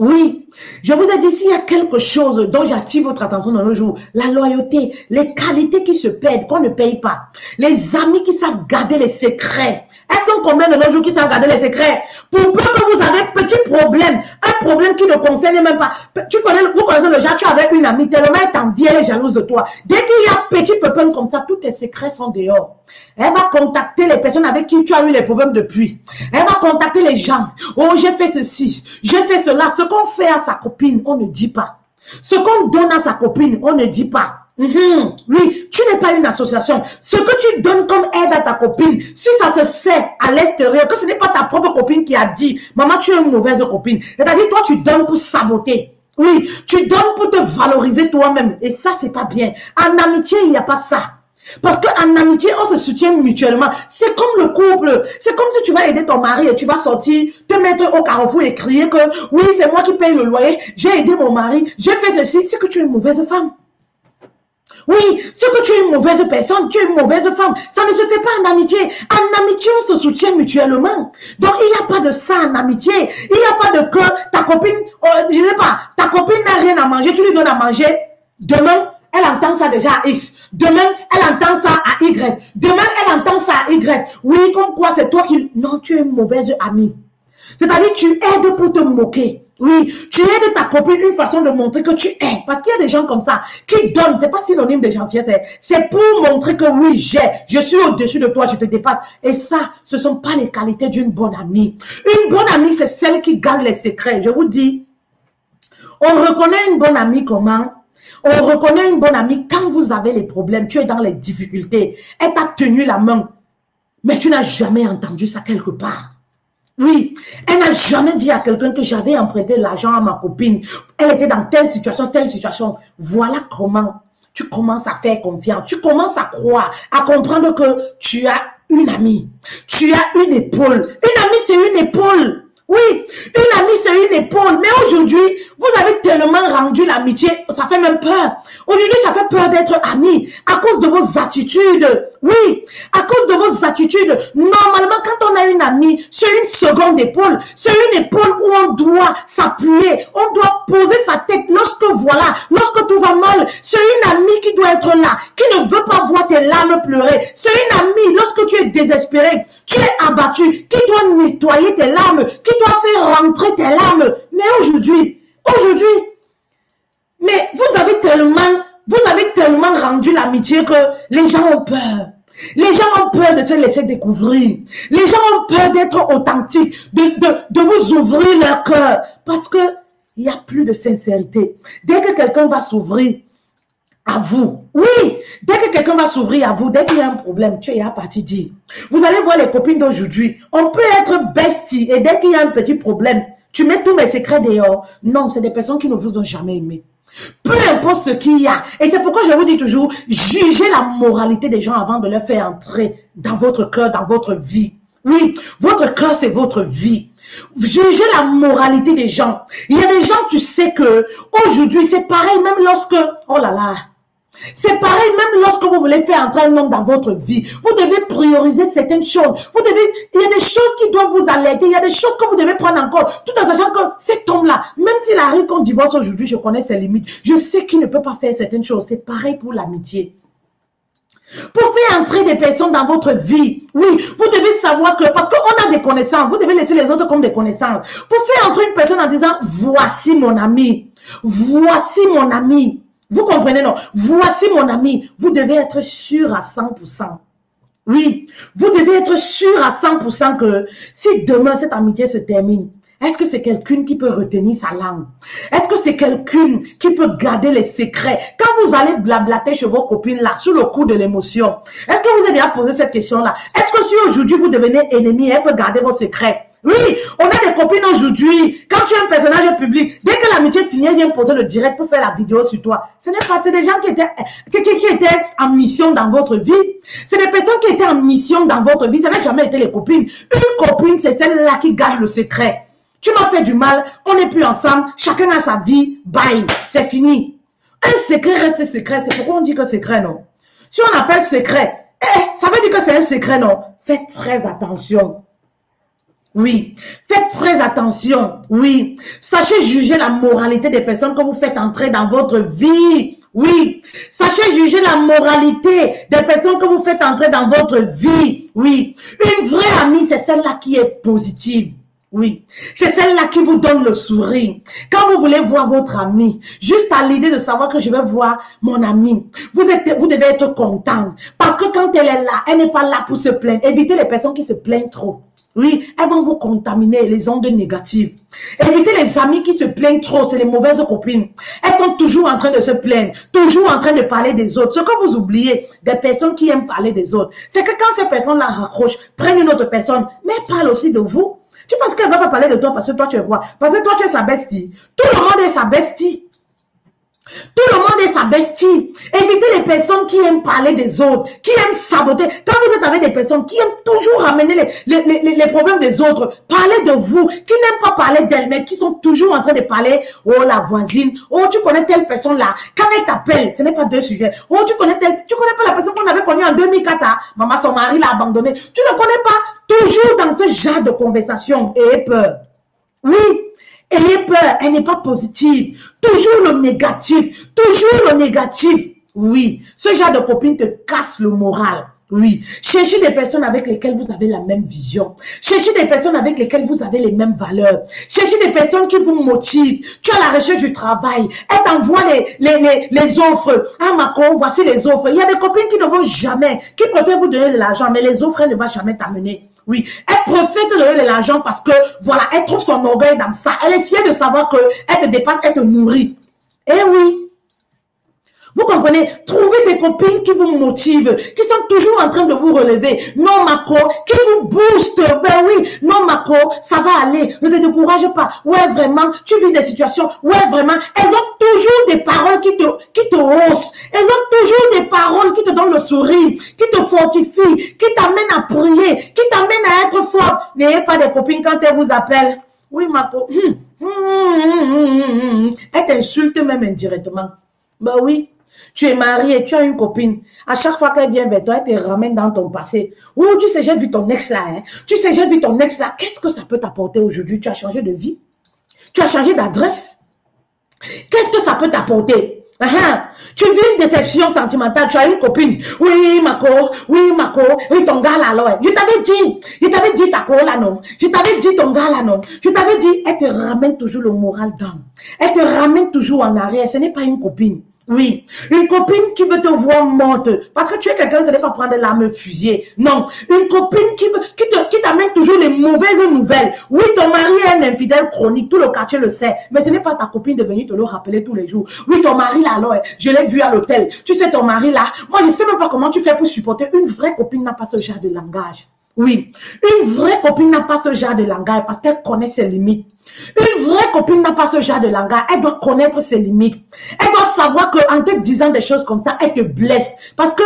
Oui, je vous ai dit, s'il y a quelque chose dont j'attire votre attention dans nos jours, la loyauté, les qualités qui se perdent, qu'on ne paye pas, les amis qui savent garder les secrets. Est-ce qu'on combien de nos jours qui savent garder les secrets? Pour peu que vous avez un petit problème, un problème qui ne concerne même pas. Tu connais, vous connaissez le genre, tu avais une amie, tellement elle t'envie, elle jalouse de toi. Dès qu'il y a petit pépin comme ça, tous tes secrets sont dehors. Elle va contacter les personnes avec qui tu as eu les problèmes depuis. Elle va contacter les gens. Oh, j'ai fait ceci, j'ai fait cela. Ce qu'on fait à sa copine, on ne dit pas. Ce qu'on donne à sa copine, on ne dit pas. Mhm. Oui, tu n'es pas une association. Ce que tu donnes comme aide à ta copine, si ça se sait à l'extérieur, que ce n'est pas ta propre copine qui a dit, maman, tu es une mauvaise copine. C'est-à-dire, toi, tu donnes pour saboter. Oui, tu donnes pour te valoriser toi-même. Et ça, c'est pas bien. En amitié, il n'y a pas ça. Parce qu'en amitié, on se soutient mutuellement. C'est comme le couple. C'est comme si tu vas aider ton mari et tu vas sortir, te mettre au carrefour et crier que oui, c'est moi qui paye le loyer. J'ai aidé mon mari. J'ai fait ceci. C'est que tu es une mauvaise femme. Oui, c'est que tu es une mauvaise personne, tu es une mauvaise femme. Ça ne se fait pas en amitié. En amitié, on se soutient mutuellement. Donc, il n'y a pas de ça en amitié. Il n'y a pas de que ta copine, oh, je ne sais pas, ta copine n'a rien à manger, tu lui donnes à manger. Demain, elle entend ça déjà à X. Demain, elle entend ça à Y. Demain, elle entend ça à Y. Oui, comme quoi c'est toi qui... Non, tu es une mauvaise amie. C'est-à-dire, tu aides pour te moquer. Oui, tu aides ta copine une façon de montrer que tu aides. Parce qu'il y a des gens comme ça qui donnent. C'est pas synonyme de gentillesse. C'est pour montrer que oui, j'ai. Je suis au-dessus de toi, je te dépasse. Et ça, ce sont pas les qualités d'une bonne amie. Une bonne amie, c'est celle qui garde les secrets. Je vous dis, on reconnaît une bonne amie comment? On reconnaît une bonne amie quand vous avez les problèmes, tu es dans les difficultés. Elle t'a tenu la main, mais tu n'as jamais entendu ça quelque part. Oui, elle n'a jamais dit à quelqu'un que j'avais emprunté l'argent à ma copine. Elle était dans telle situation, telle situation. Voilà comment tu commences à faire confiance. Tu commences à croire, à comprendre que tu as une amie. Tu as une épaule. Une amie, c'est une épaule. Oui, une amie, c'est une épaule. Mais aujourd'hui, vous avez tellement rendu l'amitié, ça fait même peur. Aujourd'hui, ça fait peur d'être ami à cause de vos attitudes. Oui, à cause de vos attitudes. Normalement, quand on a une amie, c'est une seconde épaule. C'est une épaule où on doit s'appuyer. On doit poser sa tête lorsque voilà, lorsque tout va mal. C'est une amie qui doit être là, qui ne veut pas voir tes larmes pleurer. C'est une amie lorsque tu es désespéré, tu es abattu, qui doit nettoyer tes larmes, qui doit faire rentrer tes larmes. Mais aujourd'hui, aujourd'hui, mais vous avez tellement, vous avez tellement rendu l'amitié que les gens ont peur. Les gens ont peur de se laisser découvrir. Les gens ont peur d'être authentiques, de, de, vous ouvrir leur cœur. Parce que il n'y a plus de sincérité. Dès que quelqu'un va s'ouvrir à vous, oui, dès que quelqu'un va s'ouvrir à vous, dès qu'il y a un problème, tu es à partir dire. Vous allez voir les copines d'aujourd'hui. On peut être bestie et dès qu'il y a un petit problème, tu mets tous mes secrets dehors. Non, c'est des personnes qui ne vous ont jamais aimé. Peu importe ce qu'il y a. Et c'est pourquoi je vous dis toujours, jugez la moralité des gens avant de leur faire entrer dans votre cœur, dans votre vie. Oui, votre cœur, c'est votre vie. Jugez la moralité des gens. Il y a des gens, tu sais que aujourd'hui, c'est pareil, même lorsque, oh là là, c'est pareil, même lorsque vous voulez faire entrer un homme dans votre vie, vous devez prioriser certaines choses. Vous devez, il y a des choses qui doivent vous alerter, il y a des choses que vous devez prendre en compte, tout en sachant que cet homme-là, même s'il arrive qu'on divorce aujourd'hui, je connais ses limites. Je sais qu'il ne peut pas faire certaines choses. C'est pareil pour l'amitié. Pour faire entrer des personnes dans votre vie, oui, vous devez savoir que, parce qu'on a des connaissances, vous devez laisser les autres comme des connaissances. Pour faire entrer une personne en disant, voici mon ami, voici mon ami, vous comprenez, non? Voici mon ami. Vous devez être sûr à 100%. Oui, vous devez être sûr à 100% que si demain cette amitié se termine, est-ce que c'est quelqu'un qui peut retenir sa langue? Est-ce que c'est quelqu'un qui peut garder les secrets? Quand vous allez blablater chez vos copines là, sous le coup de l'émotion, est-ce que vous avez à poser cette question-là? Est-ce que si aujourd'hui vous devenez ennemi, elle peut garder vos secrets? Oui, on a des copines aujourd'hui. Quand tu es un personnage public, dès que l'amitié finit, elle vient poser le direct pour faire la vidéo sur toi. Ce n'est pas, des gens qui étaient, qui étaient en mission dans votre vie. C'est des personnes qui étaient en mission dans votre vie. Ça n'a jamais été les copines. Une copine, c'est celle-là qui garde le secret. Tu m'as fait du mal, on n'est plus ensemble, chacun a sa vie, bye, c'est fini. Un secret reste secret, c'est pourquoi on dit que secret, non? Si on appelle secret, eh, ça veut dire que c'est un secret, non? Faites très attention. Oui. Faites très attention. Oui. Sachez juger la moralité des personnes que vous faites entrer dans votre vie. Oui. Sachez juger la moralité des personnes que vous faites entrer dans votre vie. Oui. Une vraie amie, c'est celle-là qui est positive. Oui, c'est celle-là qui vous donne le sourire. Quand vous voulez voir votre ami, juste à l'idée de savoir que je vais voir mon ami, vous, êtes, vous devez être content. Parce que quand elle est là, elle n'est pas là pour se plaindre. Évitez les personnes qui se plaignent trop. Oui, elles vont vous contaminer les ondes négatives. Évitez les amis qui se plaignent trop, c'est les mauvaises copines. Elles sont toujours en train de se plaindre, toujours en train de parler des autres. Ce que vous oubliez des personnes qui aiment parler des autres, c'est que quand ces personnes-là raccrochent, prennent une autre personne, mais parlent aussi de vous. Tu penses qu'elle va pas parler de toi parce que toi tu es quoi Parce que toi tu es sa bestie. Tout le monde est sa bestie. Tout le monde est sa bestie. Évitez les personnes qui aiment parler des autres, qui aiment saboter. Quand vous êtes avec des personnes qui aiment toujours ramener les, les, les, problèmes des autres, parler de vous, qui n'aiment pas parler d'elles, mais qui sont toujours en train de parler, oh la voisine, oh tu connais telle personne là. Quand elle t'appelle, ce n'est pas deux sujets. Oh tu connais telle, tu connais pas la personne qu'on avait connue en 2004, hein? maman son mari l'a abandonné. Tu ne connais pas. Toujours dans ce genre de conversation et peur. Oui, Ayez peur, elle n'est pas positive. Toujours le négatif, toujours le négatif. Oui, ce genre de copine te casse le moral. Oui, cherchez des personnes avec lesquelles vous avez la même vision. Cherchez des personnes avec lesquelles vous avez les mêmes valeurs. Cherchez des personnes qui vous motivent. Tu as la recherche du travail. Elle t'envoie les, les, les, offres. Ah, Macron, voici les offres. Il y a des copines qui ne vont jamais, qui préfèrent vous donner de l'argent, mais les offres, elle ne va jamais t'amener. Oui, elle préfère te donner de l'argent parce que, voilà, elle trouve son orgueil dans ça. Elle est fière de savoir que elle te dépasse, elle te nourrit. Eh oui, vous comprenez? Trouvez des copines qui vous motivent, qui sont toujours en train de vous relever. Non, Mako, qui vous booste. Ben oui, non, Mako, ça va aller. Ne te décourage pas. Ouais, vraiment, tu vis des situations. Ouais, vraiment, elles ont toujours des paroles qui te, qui te haussent. Elles ont toujours des paroles qui te donnent le sourire, qui te fortifient, qui t'amènent à prier, qui t'amènent à être fort. N'ayez pas des copines quand elles vous appellent. Oui, Mako. Hum, hum, hum, elles t'insultent même indirectement. Ben oui, tu es marié, tu as une copine. À chaque fois qu'elle vient vers toi, elle te ramène dans ton passé. Ou tu sais, j'ai vu ton ex là. Hein. Tu sais, j'ai vu ton ex là. Qu'est-ce que ça peut t'apporter aujourd'hui? Tu as changé de vie? Tu as changé d'adresse? Qu'est-ce que ça peut t'apporter? Uh Tu vis une déception sentimentale, tu as une copine. Oui, Mako, oui, Mako, oui, ton gars là, là. Je t'avais dit, je t'avais dit ta co là, non. Je t'avais dit ton gars là, non. Je t'avais dit, elle te ramène toujours le moral down. Elle te ramène toujours en arrière. Ce n'est pas une copine. Oui, une copine qui veut te voir morte. Parce que tu es quelqu'un, ce n'est pas prendre l'arme fusillée. Non, une copine qui, veut, qui, te, qui t'amène toujours les mauvaises nouvelles. Oui, ton mari est un infidèle chronique, tout le quartier le sait. Mais ce n'est pas ta copine de venir te le rappeler tous les jours. Oui, ton mari là, alors, je l'ai vu à l'hôtel. Tu sais, ton mari là, moi je ne sais même pas comment tu fais pour supporter. Une vraie copine n'a pas ce genre de langage. Oui, une vraie copine n'a pas ce genre de langage parce qu'elle connaît ses limites. Une vraie copine n'a pas ce genre de langage. Elle doit connaître ses limites. Elle doit savoir qu'en te disant des choses comme ça, elle te blesse. Parce que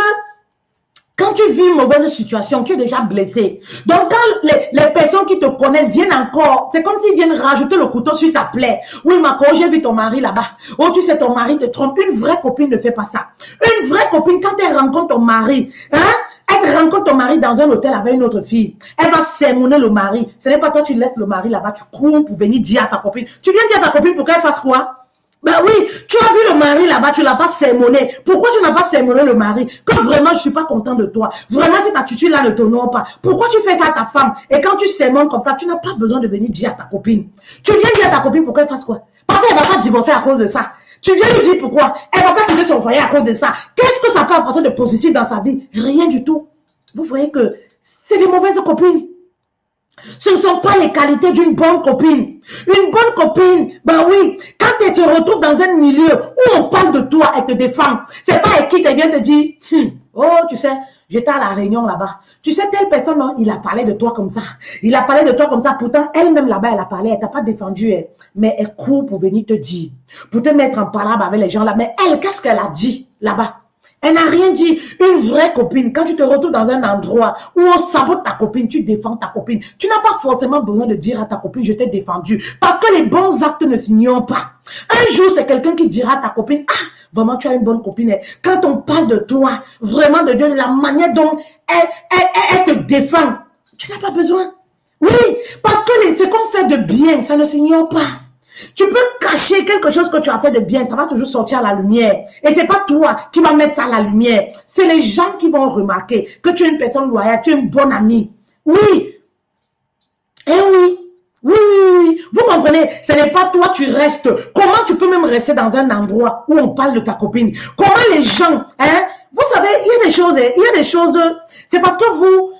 quand tu vis une mauvaise situation, tu es déjà blessé. Donc, quand les, personnes qui te connaissent viennent encore, c'est comme s'ils viennent rajouter le couteau sur ta plaie. Oui, ma j'ai vu ton mari là-bas. Oh, tu sais, ton mari te trompe. Une vraie copine ne fait pas ça. Une vraie copine, quand elle rencontre ton mari, hein, elle rencontre ton mari dans un hôtel avec une autre fille. Elle va sermonner le mari. Ce n'est pas toi, tu laisses le mari là-bas, tu cours pour venir dire à ta copine. Tu viens dire à ta copine pour qu'elle fasse quoi? Ben oui, tu as vu le mari là-bas, tu l'as pas sermonné. Pourquoi tu n'as pas sermonné le mari? Quand vraiment je suis pas content de toi. Vraiment ta tutu là ne t'honore pas. Pourquoi tu fais ça à ta femme? Et quand tu sermonnes comme ça, tu n'as pas besoin de venir dire à ta copine. Tu viens dire à ta copine pour qu'elle fasse quoi? Parce qu'elle va pas divorcer à cause de ça. Tu viens lui dire pourquoi? Elle va pas quitter son foyer à cause de ça. Qu'est-ce que ça peut apporter de positif dans sa vie? Rien du tout. Vous voyez que c'est des mauvaises copines. Ce ne sont pas les qualités d'une bonne copine. Une bonne copine, ben oui, quand elle se retrouve dans un milieu où on parle de toi, elle te défend. C'est pas elle qui te vient te dire, hum, oh, tu sais, j'étais à la réunion là-bas. Tu sais, telle personne, non, il a parlé de toi comme ça. Il a parlé de toi comme ça. Pourtant, elle-même là-bas, elle a parlé, elle t'a pas défendu, mais elle court pour venir te dire, pour te mettre en parole avec les gens là. Mais elle, qu'est-ce qu'elle a dit là-bas? Elle n'a rien dit. Une vraie copine, quand tu te retrouves dans un endroit où on sabote ta copine, tu défends ta copine. Tu n'as pas forcément besoin de dire à ta copine, je t'ai défendu. Parce que les bons actes ne s'ignorent pas. Un jour, c'est quelqu'un qui dira à ta copine, ah, vraiment, tu as une bonne copine. Quand on parle de toi, vraiment de Dieu, la manière dont elle, elle, elle te défend, tu n'as pas besoin. Oui, parce que de bien, ça ne s'ignore pas. Tu peux cacher quelque chose que tu as fait de bien, ça va toujours sortir à la lumière. Et c'est pas toi qui vas mettre ça à la lumière. C'est les gens qui vont remarquer que tu es une personne loyale, tu es une bonne amie. Oui. Eh oui. Oui, oui, oui. Vous comprenez, ce n'est pas toi, tu restes. Comment tu peux même rester dans un endroit où on parle de ta copine? Comment les gens, hein? Vous savez, il y a des choses, il y a des choses, c'est parce que vous,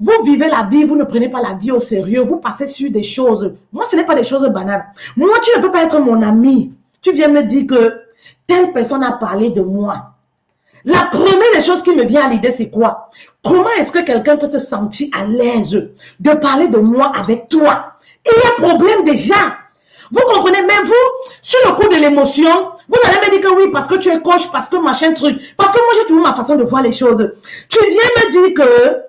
vous vivez la vie, vous ne prenez pas la vie au sérieux, vous passez sur des choses. Moi, ce n'est pas des choses banales. Moi, tu ne peux pas être mon ami. Tu viens me dire que telle personne a parlé de moi. La première des choses qui me vient à l'idée, c'est quoi? Comment est-ce que quelqu'un peut se sentir à l'aise de parler de moi avec toi? Il y a problème déjà. Vous comprenez, mais vous, sur le coup de l'émotion, vous allez me dire que oui, parce que tu es coach, parce que machin truc. Parce que moi, j'ai toujours ma façon de voir les choses. Tu viens me dire que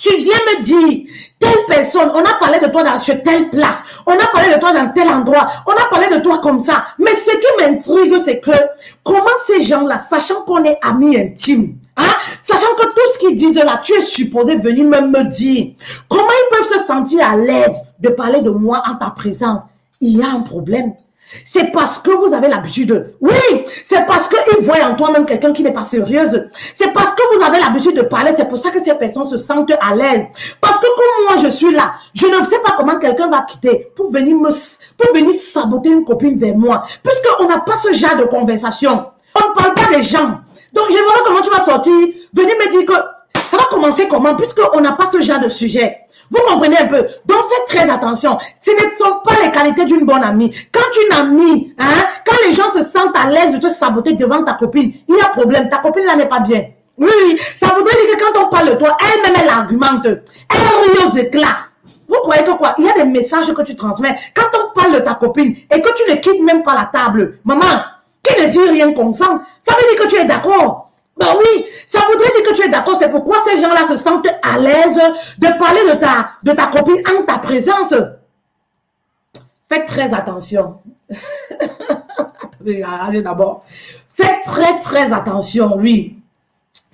tu viens me dire, telle personne, on a parlé de toi dans telle place, on a parlé de toi dans tel endroit, on a parlé de toi comme ça. Mais ce qui m'intrigue, c'est que comment ces gens-là, sachant qu'on est amis intimes, hein, sachant que tout ce qu'ils disent là, tu es supposé venir me, me dire, comment ils peuvent se sentir à l'aise de parler de moi en ta présence? Il y a un problème. C'est parce que vous avez l'habitude. Oui, c'est parce qu'ils voient en toi même quelqu'un qui n'est pas sérieuse. C'est parce que vous avez l'habitude de parler. C'est pour ça que ces personnes se sentent à l'aise. Parce que comme moi, je suis là, je ne sais pas comment quelqu'un va quitter pour venir me, pour venir saboter une copine vers moi. Puisqu'on n'a pas ce genre de conversation. On ne parle pas des gens. Donc, je vois comment tu vas sortir, venir me dire que ça va commencer comment, puisqu'on n'a pas ce genre de sujet. Vous comprenez un peu? Donc faites très attention. Ce ne sont pas les qualités d'une bonne amie. Quand une amie, hein, quand les gens se sentent à l'aise de te saboter devant ta copine, il y a problème. Ta copine là n'est pas bien. Oui, oui. Ça voudrait dire que quand on parle de toi, elle-même, elle argumente. Elle rit aux éclats. Vous croyez que quoi? Il y a des messages que tu transmets. Quand on parle de ta copine et que tu ne quittes même pas la table, maman, qui ne dit rien consent, ça veut dire que tu es d'accord. Ben oui, ça voudrait dire que tu es d'accord. C'est pourquoi ces gens-là se sentent à l'aise de parler de ta, de ta copine en ta présence. Faites très attention. Allez d'abord. Faites très très attention, oui.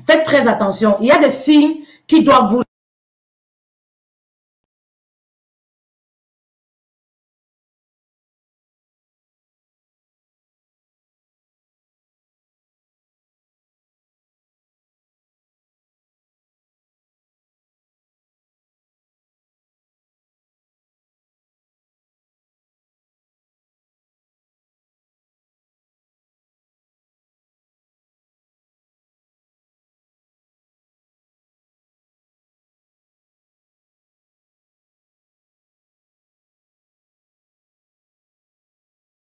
Faites très attention. Il y a des signes qui doivent vous